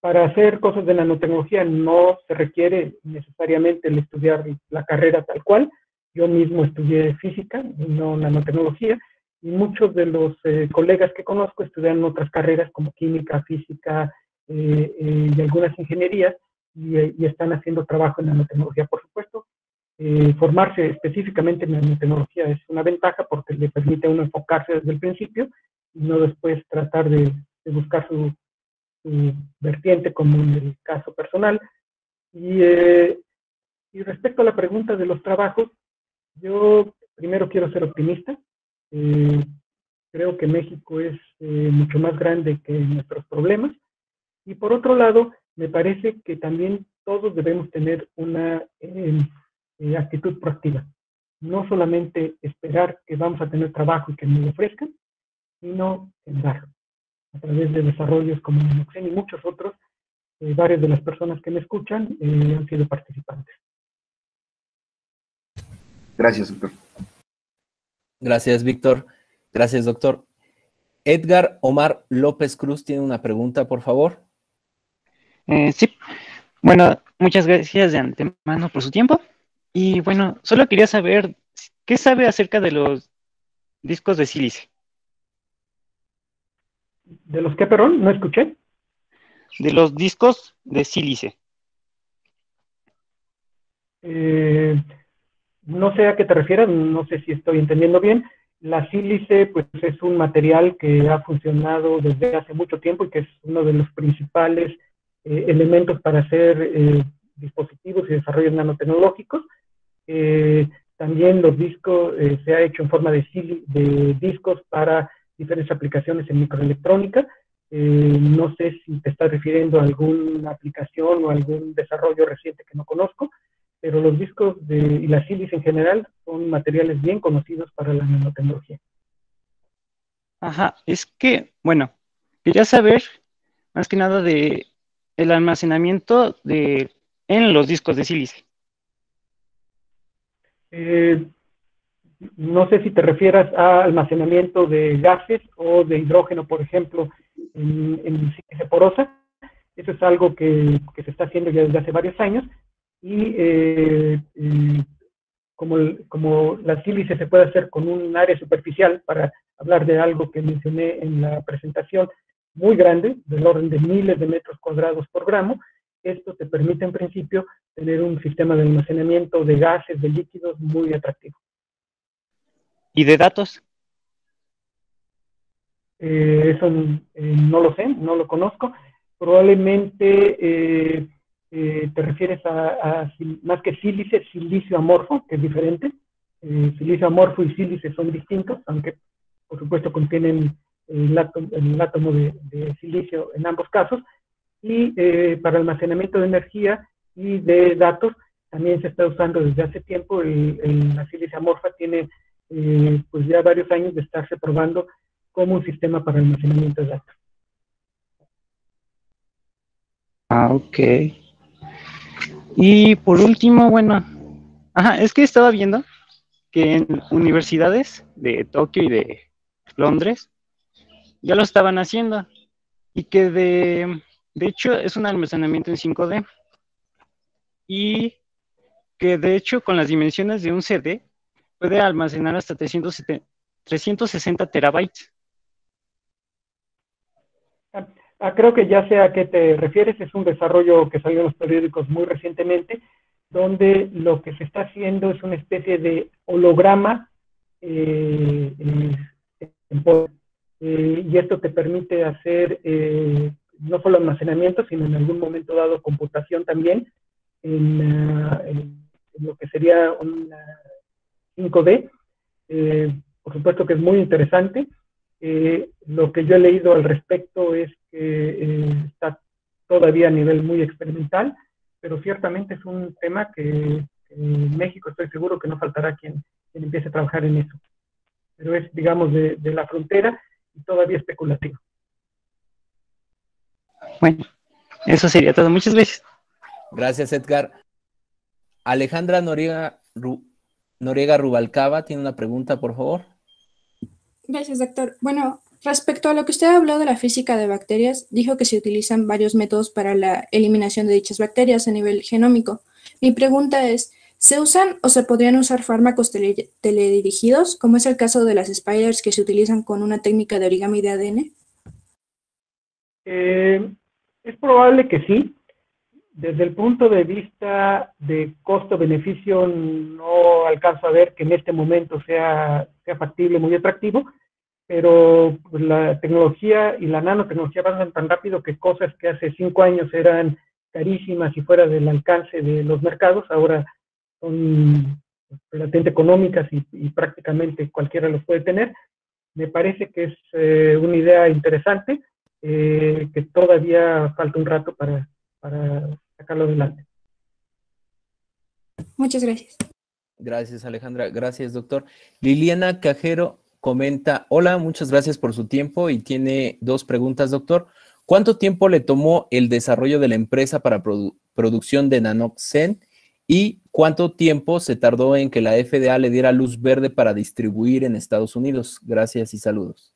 para hacer cosas de nanotecnología no se requiere necesariamente el estudiar la carrera tal cual. Yo mismo estudié física no nanotecnología muchos de los eh, colegas que conozco estudian otras carreras como química, física eh, eh, y algunas ingenierías y, y, están haciendo trabajo en nanotecnología. Por supuesto, formarse específicamente en nanotecnología es una ventaja porque le permite a uno enfocarse desde el principio y no después tratar de, de buscar su, su, vertiente como en el caso personal. Y, y respecto a la pregunta de los trabajos, yo primero quiero ser optimista. Eh, creo que México es eh, mucho más grande que nuestros problemas. Y por otro lado, me parece que también todos debemos tener una eh, actitud proactiva. No solamente esperar que vamos a tener trabajo y que nos lo ofrezcan, sino generarlo a través de desarrollos como Noxen y muchos otros. varias de las personas que me escuchan han sido participantes. Gracias, doctor. Gracias, Víctor. Gracias, doctor. Edgar Omar López Cruz tiene una pregunta, por favor. Eh, sí. Bueno, muchas gracias de antemano por su tiempo. Y bueno, solo quería saber qué sabe acerca de los discos de sílice. ¿De los qué, perdón? No escuché. De los discos de sílice. Eh, no sé a qué te refieres, no sé si estoy entendiendo bien. La sílice, pues es un material que ha funcionado desde hace mucho tiempo y que es uno de los principales eh, elementos para hacer eh, dispositivos y desarrollos nanotecnológicos. Eh, también los discos se ha hecho en forma de, de discos para diferentes aplicaciones en microelectrónica. no sé si te estás refiriendo a alguna aplicación o algún desarrollo reciente que no conozco, pero los discos de, y la sílice en general son materiales bien conocidos para la nanotecnología. Ajá, es que, bueno, quería saber más que nada de el almacenamiento de, en los discos de sílice. Eh, no sé si te refieras a almacenamiento de gases o de hidrógeno, por ejemplo, en, en sílice porosa. Eso es algo que, que, se está haciendo ya desde hace varios años, y eh, como, como la sílice se puede hacer con un área superficial, para hablar de algo que mencioné en la presentación, muy grande, del orden de miles de metros cuadrados por gramo, esto te permite en principio tener un sistema de almacenamiento de gases, de líquidos muy atractivo. ¿Y de datos? Eh, eso eh, no lo sé, no lo conozco. Probablemente eh, eh, te refieres a, más que sílice, silicio amorfo, que es diferente. Eh, silicio amorfo y sílice son distintos, aunque por supuesto contienen el átomo, el átomo de, silicio en ambos casos. Y eh, para almacenamiento de energía y de datos también se está usando desde hace tiempo. El, la sílice amorfa tiene pues ya varios años de estarse probando como un sistema para almacenamiento de datos. Ah, ok. Y por último, bueno, ajá, es que estaba viendo que en universidades de Tokio y de Londres ya lo estaban haciendo y que de, de hecho es un almacenamiento en 5D y que de hecho con las dimensiones de un CD puede almacenar hasta 360 terabytes. Ah, creo que ya sé a qué te refieres, es un desarrollo que salió en los periódicos muy recientemente, donde lo que se está haciendo es una especie de holograma eh, eh, y esto te permite hacer eh, no solo almacenamiento, sino en algún momento dado computación también en, lo que sería un 5D. por supuesto que es muy interesante. Lo que yo he leído al respecto es eh, está todavía a nivel muy experimental, pero ciertamente es un tema que en México estoy seguro que no faltará quien, empiece a trabajar en eso. Pero es, digamos, de, la frontera y todavía especulativo. Bueno, eso sería todo. Muchas gracias. Gracias, Edgar. Alejandra Noriega, Noriega Rubalcaba tiene una pregunta, por favor. Gracias, doctor. Bueno, Respecto a lo que usted habló de la física de bacterias, dijo que se utilizan varios métodos para la eliminación de dichas bacterias a nivel genómico. Mi pregunta es, ¿Se usan o se podrían usar fármacos teledirigidos, como es el caso de las spiders que se utilizan con una técnica de origami de ADN? Eh, es probable que sí. Desde el punto de vista de costo-beneficio, no alcanzo a ver que en este momento sea, sea factible, muy atractivo, pero pues, la tecnología y la nanotecnología avanzan tan rápido que cosas que hace cinco años eran carísimas y fuera del alcance de los mercados, ahora son relativamente económicas y, prácticamente cualquiera los puede tener. Me parece que es eh, una idea interesante, eh, que todavía falta un rato para, para sacarlo adelante. Muchas gracias. Gracias, Alejandra. Gracias, doctor. Liliana Cajero comenta, hola, muchas gracias por su tiempo y tiene dos preguntas, doctor. ¿Cuánto tiempo le tomó el desarrollo de la empresa para producción de Nanoxen y cuánto tiempo se tardó en que la FDA le diera luz verde para distribuir en Estados Unidos? Gracias y saludos.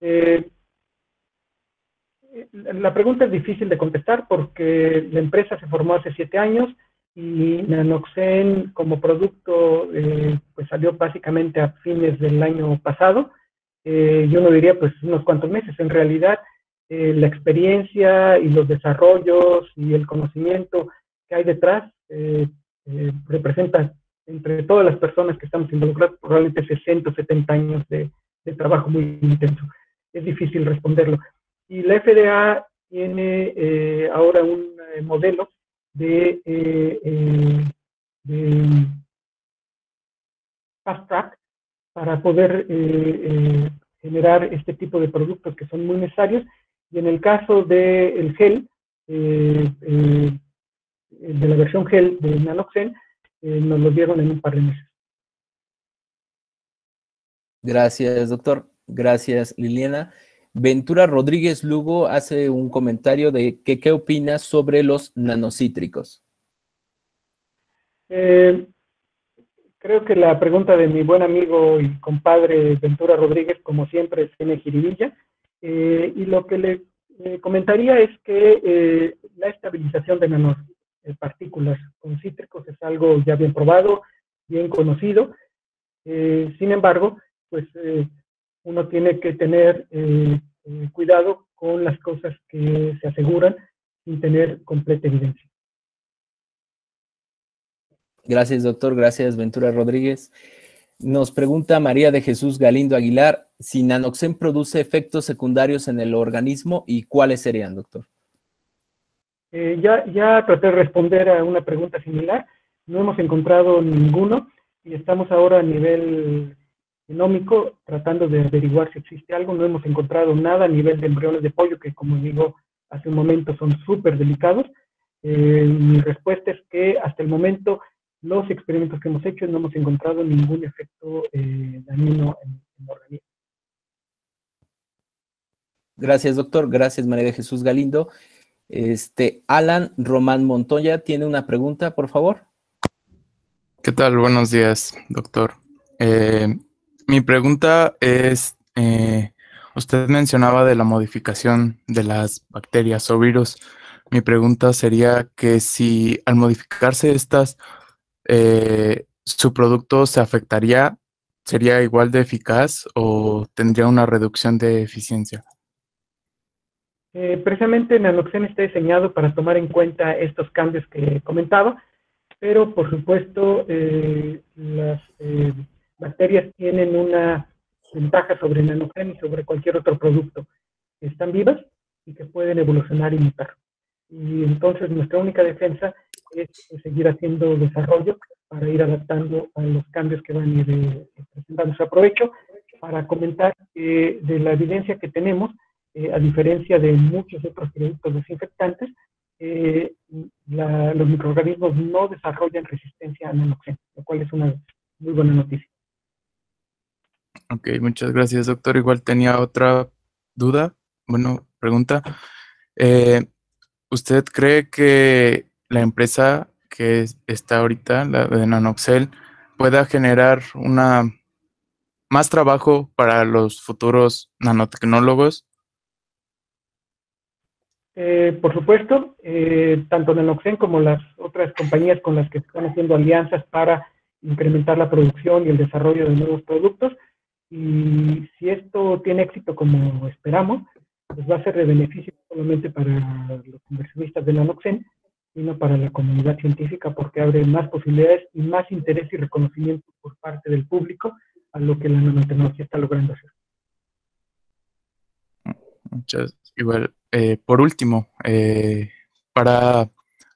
Eh, la pregunta es difícil de contestar porque la empresa se formó hace siete años y Nanoxen como producto eh, pues salió básicamente a fines del año pasado. Eh, yo no diría pues unos cuantos meses. En realidad eh, la experiencia y los desarrollos y el conocimiento que hay detrás eh, representa entre todas las personas que estamos involucradas probablemente 60 o 70 años de, trabajo muy intenso. Es difícil responderlo. Y la FDA tiene ahora un modelo de, de, fast track para poder generar este tipo de productos que son muy necesarios y en el caso del gel, eh, eh, de la versión gel de Nanoxen, eh, nos lo dieron en un par de meses. Gracias, doctor. Gracias, Liliana. Ventura Rodríguez Lugo hace un comentario de que, qué opinas sobre los nanocítricos. creo que la pregunta de mi buen amigo y compadre Ventura Rodríguez, como siempre, tiene jiribilla. Eh, y lo que le eh, comentaría es que eh, la estabilización de nanopartículas con cítricos es algo ya bien probado, bien conocido. sin embargo, pues uno tiene que tener cuidado con las cosas que se aseguran sin tener completa evidencia. Gracias, doctor. Gracias, Ventura Rodríguez. Nos pregunta María de Jesús Galindo Aguilar si Nanoxen produce efectos secundarios en el organismo y cuáles serían, doctor. Eh, ya, ya traté de responder a una pregunta similar. No hemos encontrado ninguno y estamos ahora a nivel genómico tratando de averiguar si existe algo. No hemos encontrado nada a nivel de embriones de pollo, que como digo hace un momento son súper delicados. Eh, mi respuesta es que hasta el momento los experimentos que hemos hecho no hemos encontrado ningún efecto eh, dañino en, el organismo. Gracias, doctor. Gracias, María de Jesús Galindo. Este, Alan Román Montoya tiene una pregunta, por favor. ¿Qué tal? Buenos días, doctor. Eh, mi pregunta es, eh, usted mencionaba de la modificación de las bacterias o virus. Mi pregunta sería que si al modificarse estas eh, su producto se afectaría, sería igual de eficaz o tendría una reducción de eficiencia? Eh, precisamente Nanoxen está diseñado para tomar en cuenta estos cambios que comentaba, pero por supuesto eh, las bacterias tienen una ventaja sobre Nanoxen y sobre cualquier otro producto. Están vivas y que pueden evolucionar y mutar. Y entonces nuestra única defensa es seguir haciendo desarrollo para ir adaptando a los cambios que van a ir eh, presentando. aprovecho para comentar que de la evidencia que tenemos, eh, a diferencia de muchos otros productos desinfectantes, eh, los microorganismos no desarrollan resistencia a nanoxeno, lo cual es una muy buena noticia. Ok, muchas gracias, doctor. Igual tenía otra duda, bueno, pregunta. ¿Usted cree que la empresa que está ahorita, la de Nanoxel, pueda generar una más trabajo para los futuros nanotecnólogos? Eh, por supuesto, eh, tanto Nanoxen como las otras compañías con las que están haciendo alianzas para incrementar la producción y el desarrollo de nuevos productos. Y si esto tiene éxito como esperamos, pues va a ser de beneficio solamente para los inversionistas de Nanoxen, sino para la comunidad científica porque abre más posibilidades y más interés y reconocimiento por parte del público a lo que la nanotecnología está logrando hacer. Muchas, igual, eh, por último, eh, para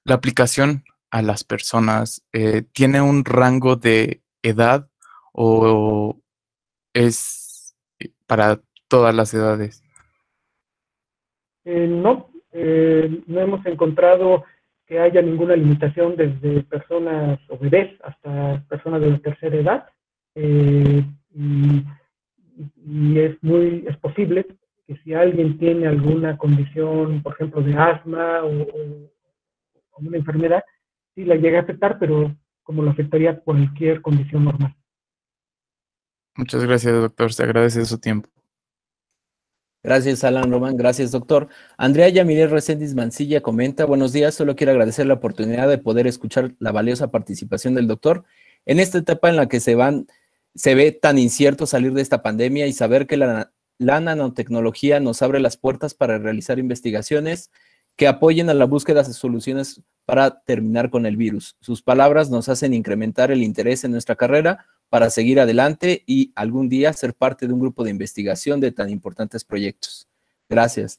la aplicación a las personas, eh, ¿tiene un rango de edad o es para todas las edades? no, no hemos encontrado que haya ninguna limitación desde personas o bebés hasta personas de la tercera edad. y, y, es muy es posible que si alguien tiene alguna condición, por ejemplo, de asma o, una enfermedad, sí la llega a afectar, pero como lo afectaría cualquier condición normal. Muchas gracias, doctor. Se agradece su tiempo. Gracias, Alan Román. Gracias, doctor. Andrea Yamile Reséndiz Mancilla comenta, buenos días, solo quiero agradecer la oportunidad de poder escuchar la valiosa participación del doctor en esta etapa en la que se van, se ve tan incierto salir de esta pandemia y saber que la la nanotecnología nos abre las puertas para realizar investigaciones que apoyen a la búsqueda de soluciones para terminar con el virus. Sus palabras nos hacen incrementar el interés en nuestra carrera para seguir adelante y algún día ser parte de un grupo de investigación de tan importantes proyectos. Gracias.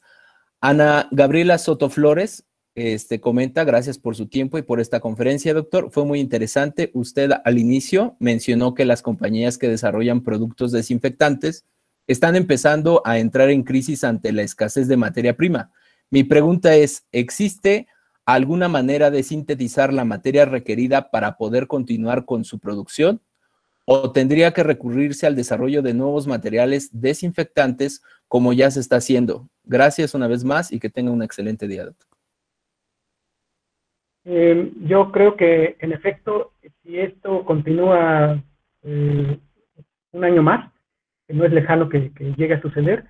Ana Gabriela Soto Flores este, comenta, gracias por su tiempo y por esta conferencia, doctor. Fue muy interesante. Usted al inicio mencionó que las compañías que desarrollan productos desinfectantes están empezando a entrar en crisis ante la escasez de materia prima. Mi pregunta es, ¿existe alguna manera de sintetizar la materia requerida para poder continuar con su producción? ¿O tendría que recurrirse al desarrollo de nuevos materiales desinfectantes como ya se está haciendo? Gracias una vez más y que tenga un excelente día, doctor. Eh, yo creo que, en efecto, si esto continúa eh, un año más, no es lejano que, llegue a suceder.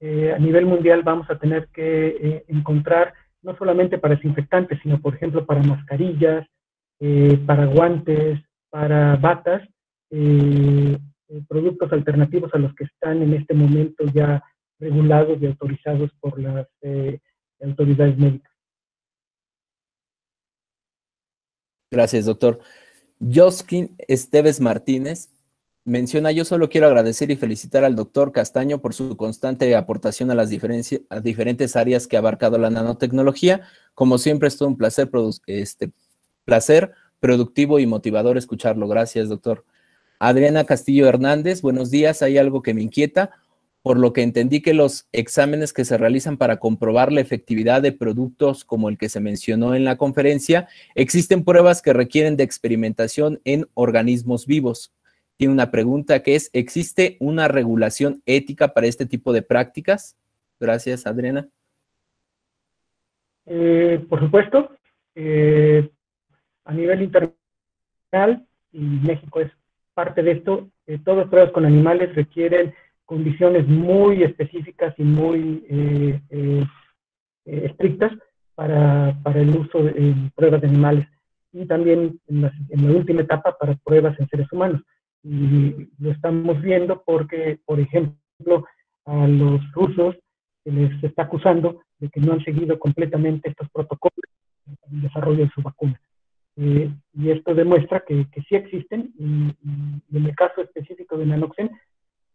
Eh, a nivel mundial vamos a tener que eh, encontrar no solamente para desinfectantes, sino por ejemplo para mascarillas, para guantes, para batas, productos alternativos a los que están en este momento ya regulados y autorizados por las autoridades médicas. Gracias, doctor. Joskin Esteves Martínez menciona, yo solo quiero agradecer y felicitar al doctor Castaño por su constante aportación a las diferentes áreas que ha abarcado la nanotecnología. Como siempre, es todo un placer, este, placer productivo y motivador escucharlo. Gracias, doctor. Adriana Castillo Hernández, buenos días. Hay algo que me inquieta, por lo que entendí que los exámenes que se realizan para comprobar la efectividad de productos como el que se mencionó en la conferencia, existen pruebas que requieren de experimentación en organismos vivos tiene una pregunta que es, ¿existe una regulación ética para este tipo de prácticas? Gracias, Adriana. Eh, por supuesto, eh, a nivel internacional, y México es parte de esto, eh, todas pruebas con animales requieren condiciones muy específicas y muy estrictas para, el uso de pruebas de animales y también en la, última etapa para pruebas en seres humanos y lo estamos viendo porque, por ejemplo, a los rusos se les está acusando de que no han seguido completamente estos protocolos en el desarrollo de su vacuna. Eh, y esto demuestra que, que sí existen, y, en el caso específico de Nanoxen,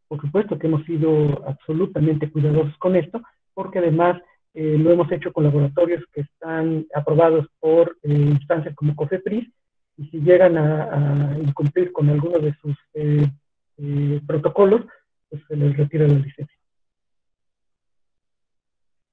por supuesto que hemos sido absolutamente cuidadosos con esto, porque además eh, lo hemos hecho con laboratorios que están aprobados por eh, instancias como COFEPRIS, y si llegan a, incumplir con alguno de sus protocolos, pues se les retira la licencia.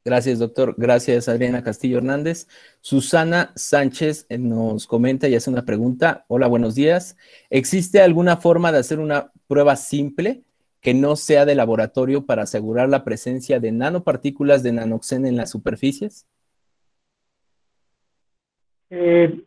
Gracias, doctor. Gracias, Adriana Castillo Hernández. Susana Sánchez eh, nos comenta y hace una pregunta. Hola, buenos días. ¿Existe alguna forma de hacer una prueba simple que no sea de laboratorio para asegurar la presencia de nanopartículas de nanoxen en las superficies? Eh,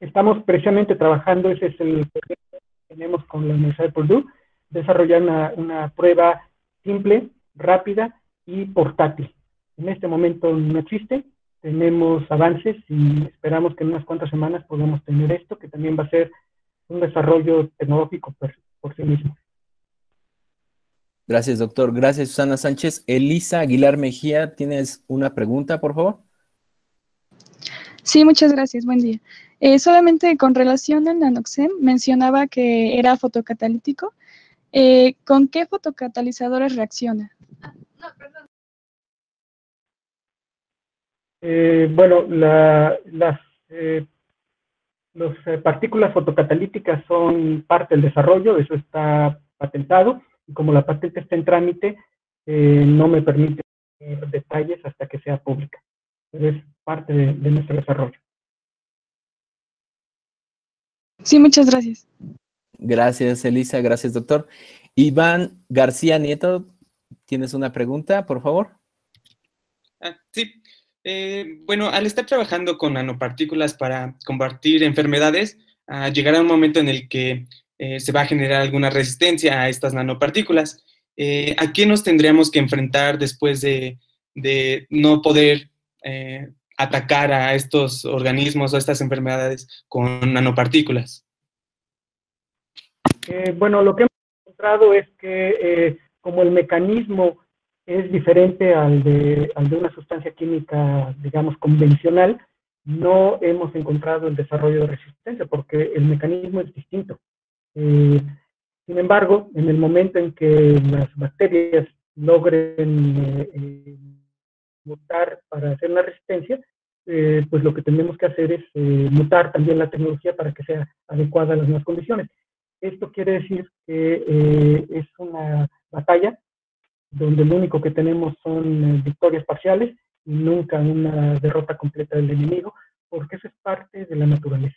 estamos precisamente trabajando, ese es el proyecto que tenemos con la Universidad de Purdue, desarrollar una, prueba simple, rápida y portátil. En este momento no existe, tenemos avances y esperamos que en unas cuantas semanas podamos tener esto, que también va a ser un desarrollo tecnológico por, por sí mismo. Gracias, doctor. Gracias, Susana Sánchez. Elisa Aguilar Mejía, ¿tienes una pregunta, por favor? Sí, muchas gracias. Buen día. Eh, solamente con relación al nanoxen, mencionaba que era fotocatalítico. Eh, ¿Con qué fotocatalizadores reacciona? Eh, bueno, la, las partículas fotocatalíticas son parte del desarrollo, eso está patentado y como la patente está en trámite, eh, no me permite detalles hasta que sea pública. Pero es parte de, nuestro desarrollo. Sí, muchas gracias. Gracias, Elisa. Gracias, doctor. Iván García Nieto, ¿tienes una pregunta, por favor? Ah, sí. Eh, bueno, al estar trabajando con nanopartículas para combatir enfermedades, ah, llegará un momento en el que eh, se va a generar alguna resistencia a estas nanopartículas. Eh, ¿A qué nos tendríamos que enfrentar después de, no poder atacar a estos organismos o a estas enfermedades con nanopartículas? bueno, lo que hemos encontrado es que como el mecanismo es diferente al de, al de una sustancia química, digamos, convencional, no hemos encontrado el desarrollo de resistencia porque el mecanismo es distinto. Eh, sin embargo, en el momento en que las bacterias logren eh, eh, mutar para hacer la resistencia, pues lo que tenemos que hacer es mutar también la tecnología para que sea adecuada a las nuevas condiciones. Esto quiere decir que es una batalla donde lo único que tenemos son victorias parciales y nunca una derrota completa del enemigo, porque eso es parte de la naturaleza.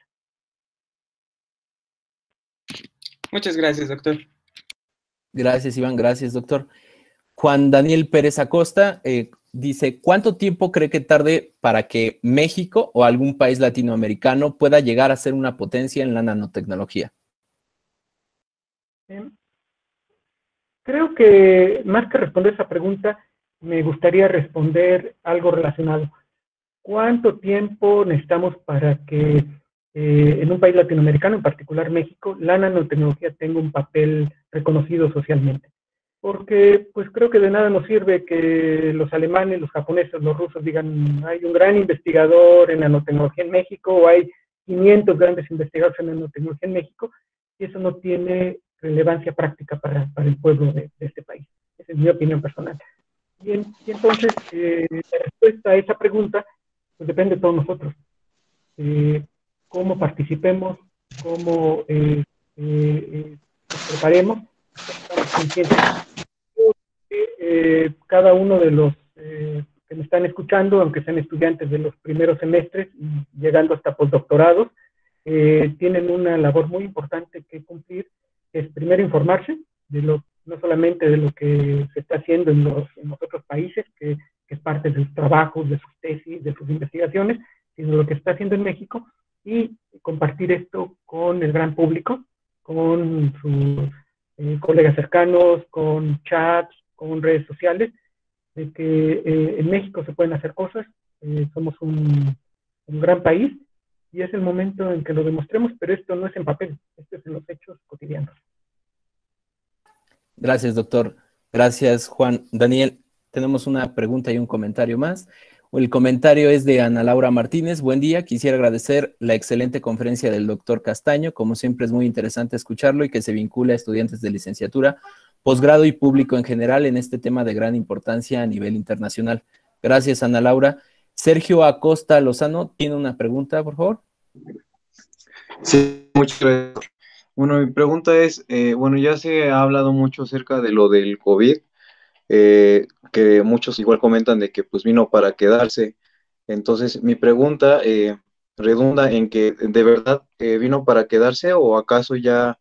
Muchas gracias, doctor. Gracias, Iván. Gracias, doctor. Juan Daniel Pérez Acosta eh, dice, ¿cuánto tiempo cree que tarde para que México o algún país latinoamericano pueda llegar a ser una potencia en la nanotecnología? Creo que más que responder esa pregunta, me gustaría responder algo relacionado. ¿Cuánto tiempo necesitamos para que eh, en un país latinoamericano, en particular México, la nanotecnología tenga un papel reconocido socialmente. Porque pues creo que de nada nos sirve que los alemanes, los japoneses, los rusos digan, hay un gran investigador en nanotecnología en México o hay 500 grandes investigadores en nanotecnología en México, y eso no tiene relevancia práctica para, para el pueblo de, este país. Esa es mi opinión personal. Y, entonces, eh, la respuesta a esa pregunta pues depende de todos nosotros. Eh, cómo participemos, cómo eh, eh, nos preparemos, cada uno de los que me están escuchando, aunque sean estudiantes de los primeros semestres llegando hasta postdoctorados, tienen una labor muy importante que cumplir, es primero informarse de lo, no solamente de lo que se está haciendo en los, en los otros países, que, que, es parte de sus trabajos, de sus tesis, de sus investigaciones, sino lo que está haciendo en México y compartir esto con el gran público, con sus eh, colegas cercanos, con chats, con redes sociales, de que eh, en México se pueden hacer cosas, eh, somos un, un, gran país y es el momento en que lo demostremos, pero esto no es en papel, esto es en los hechos cotidianos. Gracias, doctor. Gracias, Juan. Daniel, tenemos una pregunta y un comentario más. El comentario es de Ana Laura Martínez. Buen día. Quisiera agradecer la excelente conferencia del doctor Castaño. Como siempre es muy interesante escucharlo y que se vincula a estudiantes de licenciatura, posgrado y público en general en este tema de gran importancia a nivel internacional. Gracias, Ana Laura. Sergio Acosta Lozano tiene una pregunta, por favor. Sí, muchas gracias. Bueno, mi pregunta es, eh, bueno, ya se ha hablado mucho acerca de lo del COVID, eh, que muchos igual comentan de que pues vino para quedarse. Entonces, mi pregunta eh, redunda en que de verdad eh, vino para quedarse o acaso ya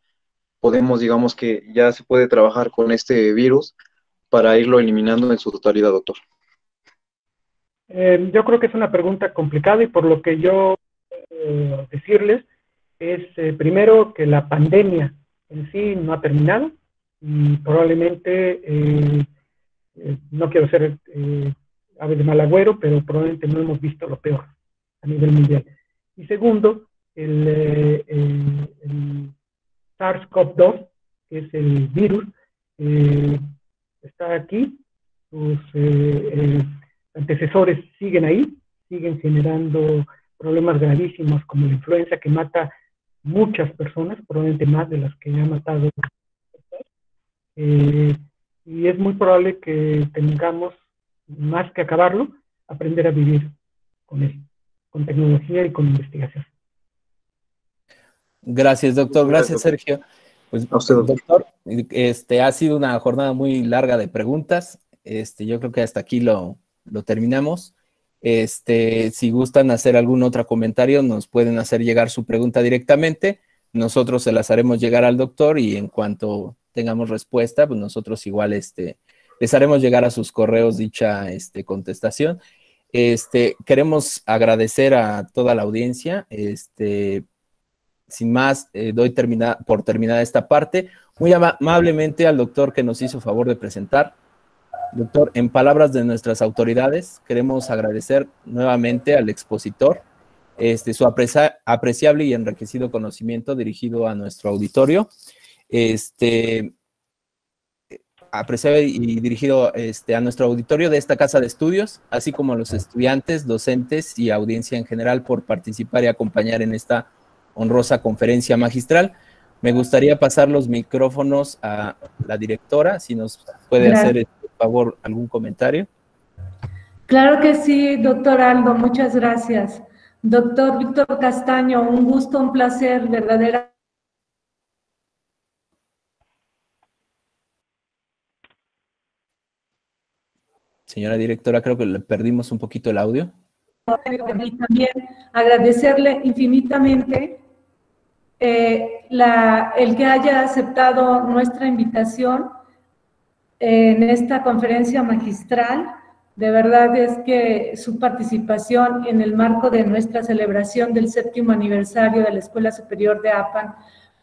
podemos, digamos que ya se puede trabajar con este virus para irlo eliminando en su totalidad, doctor. Yo creo que es una pregunta complicada y por lo que yo decirles es primero que la pandemia en sí no ha terminado y probablemente eh, no quiero ser eh, ave de mal agüero, pero probablemente no hemos visto lo peor a nivel mundial. Y segundo, el, eh, el SARS-CoV-2, que es el virus, eh, está aquí, sus antecesores siguen ahí, siguen generando problemas gravísimos como la influenza que mata muchas personas, probablemente más de las que ya ha matado. Eh, y es muy probable que tengamos, más que acabarlo, aprender a vivir con él, con tecnología y con investigación. Gracias, doctor. Gracias, Sergio. Pues, doctor, este, ha sido una jornada muy larga de preguntas. Este, yo creo que hasta aquí lo, lo terminamos. Este, si gustan hacer algún otro comentario, nos pueden hacer llegar su pregunta directamente. Nosotros se las haremos llegar al doctor y en cuanto tengamos respuesta, pues nosotros igual este, les haremos llegar a sus correos dicha este, contestación. Este, queremos agradecer a toda la audiencia. Este, sin más, eh, doy termina, por terminada esta parte. Muy amablemente al doctor que nos hizo favor de presentar. Doctor, en palabras de nuestras autoridades, queremos agradecer nuevamente al expositor este, su apreciable y enriquecido conocimiento dirigido a nuestro auditorio. Este, apreciado y dirigido este, a nuestro auditorio de esta casa de estudios, así como a los estudiantes, docentes y audiencia en general por participar y acompañar en esta honrosa conferencia magistral. Me gustaría pasar los micrófonos a la directora, si nos puede hacer favor, algún comentario. Claro que sí, doctor Aldo, muchas gracias. Doctor Víctor Castaño, un gusto, un placer, verdadera. Señora directora, creo que le perdimos un poquito el audio. Y también agradecerle infinitamente eh, la, el que haya aceptado nuestra invitación en esta conferencia magistral. De verdad es que su participación en el marco de nuestra celebración del séptimo aniversario de la Escuela Superior de APAN,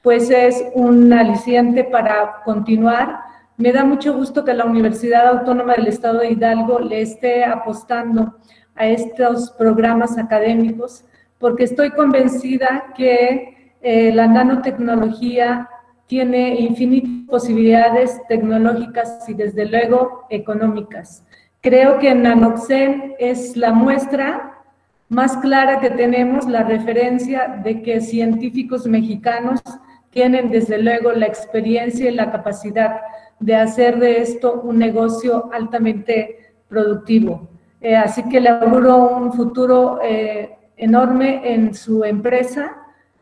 pues es un aliciente para continuar. Me da mucho gusto que la Universidad Autónoma del Estado de Hidalgo le esté apostando a estos programas académicos, porque estoy convencida que eh, la nanotecnología tiene infinitas posibilidades tecnológicas y desde luego económicas. Creo que Nanoxen es la muestra más clara que tenemos, la referencia de que científicos mexicanos tienen desde luego la experiencia y la capacidad de hacer de esto un negocio altamente productivo. Eh, así que le auguro un futuro eh, enorme en su empresa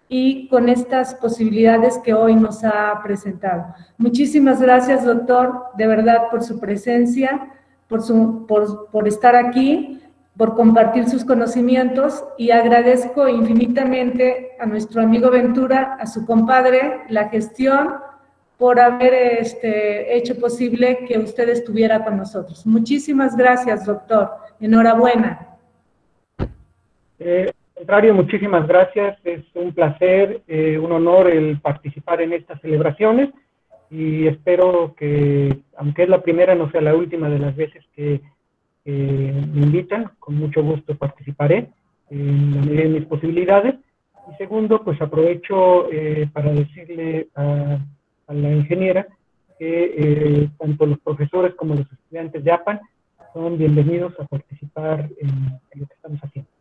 y con estas posibilidades que hoy nos ha presentado. Muchísimas gracias, doctor, de verdad, por su presencia, por, estar aquí, por compartir sus conocimientos y agradezco infinitamente a nuestro amigo Ventura, a su compadre, la gestión por haber este, hecho posible que usted estuviera con nosotros. Muchísimas gracias, doctor. Enhorabuena. Eh, contrario, muchísimas gracias. Es un placer, eh, un honor el participar en estas celebraciones y espero que, aunque es la primera, no sea la última de las veces que me invitan. Con mucho gusto participaré en la medida de mis posibilidades. Y segundo, pues aprovecho eh, para decirle a, la ingeniera que eh, tanto los profesores como los estudiantes de APAN son bienvenidos a participar en lo que estamos haciendo.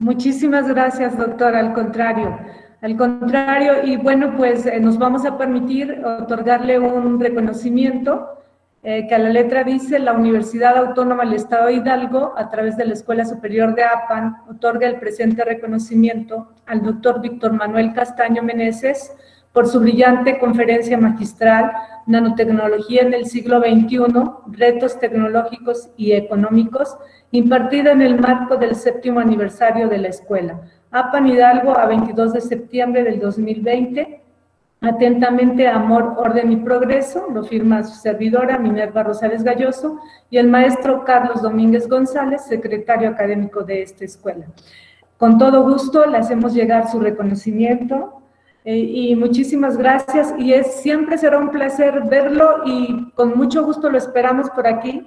Muchísimas gracias, doctor. Al contrario, al contrario, y bueno, pues eh, nos vamos a permitir otorgarle un reconocimiento eh, que a la letra dice la Universidad Autónoma del Estado de Hidalgo, a través de la Escuela Superior de APAN, otorga el presente reconocimiento al doctor Víctor Manuel Castaño Meneses por su brillante conferencia magistral Nanotecnología en el siglo XXI, retos tecnológicos y económicos, impartida en el marco del séptimo aniversario de la escuela. APAN Hidalgo a 22 de septiembre del 2020. Atentamente, Amor, Orden y Progreso, lo firma su servidora Minerva Rosales Galloso y el maestro Carlos Domínguez González, secretario académico de esta escuela. Con todo gusto le hacemos llegar su reconocimiento eh, y muchísimas gracias y es siempre será un placer verlo y con mucho gusto lo esperamos por aquí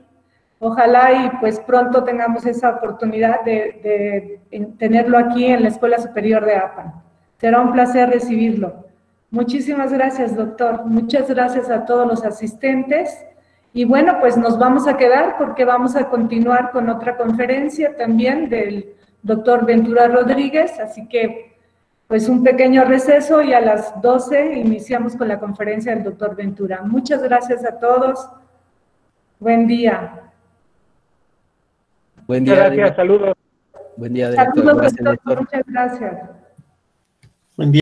Ojalá y pues pronto tengamos esa oportunidad de, de tenerlo aquí en la Escuela Superior de APAN. Será un placer recibirlo. Muchísimas gracias, doctor. Muchas gracias a todos los asistentes. Y bueno, pues nos vamos a quedar porque vamos a continuar con otra conferencia también del doctor Ventura Rodríguez. Así que, pues un pequeño receso y a las 12 iniciamos con la conferencia del doctor Ventura. Muchas gracias a todos. Buen día. Buen día. Gracias, saludos. Buen día, director. Saludos, Gracias, doctor. doctor. Muchas gracias. Buen día.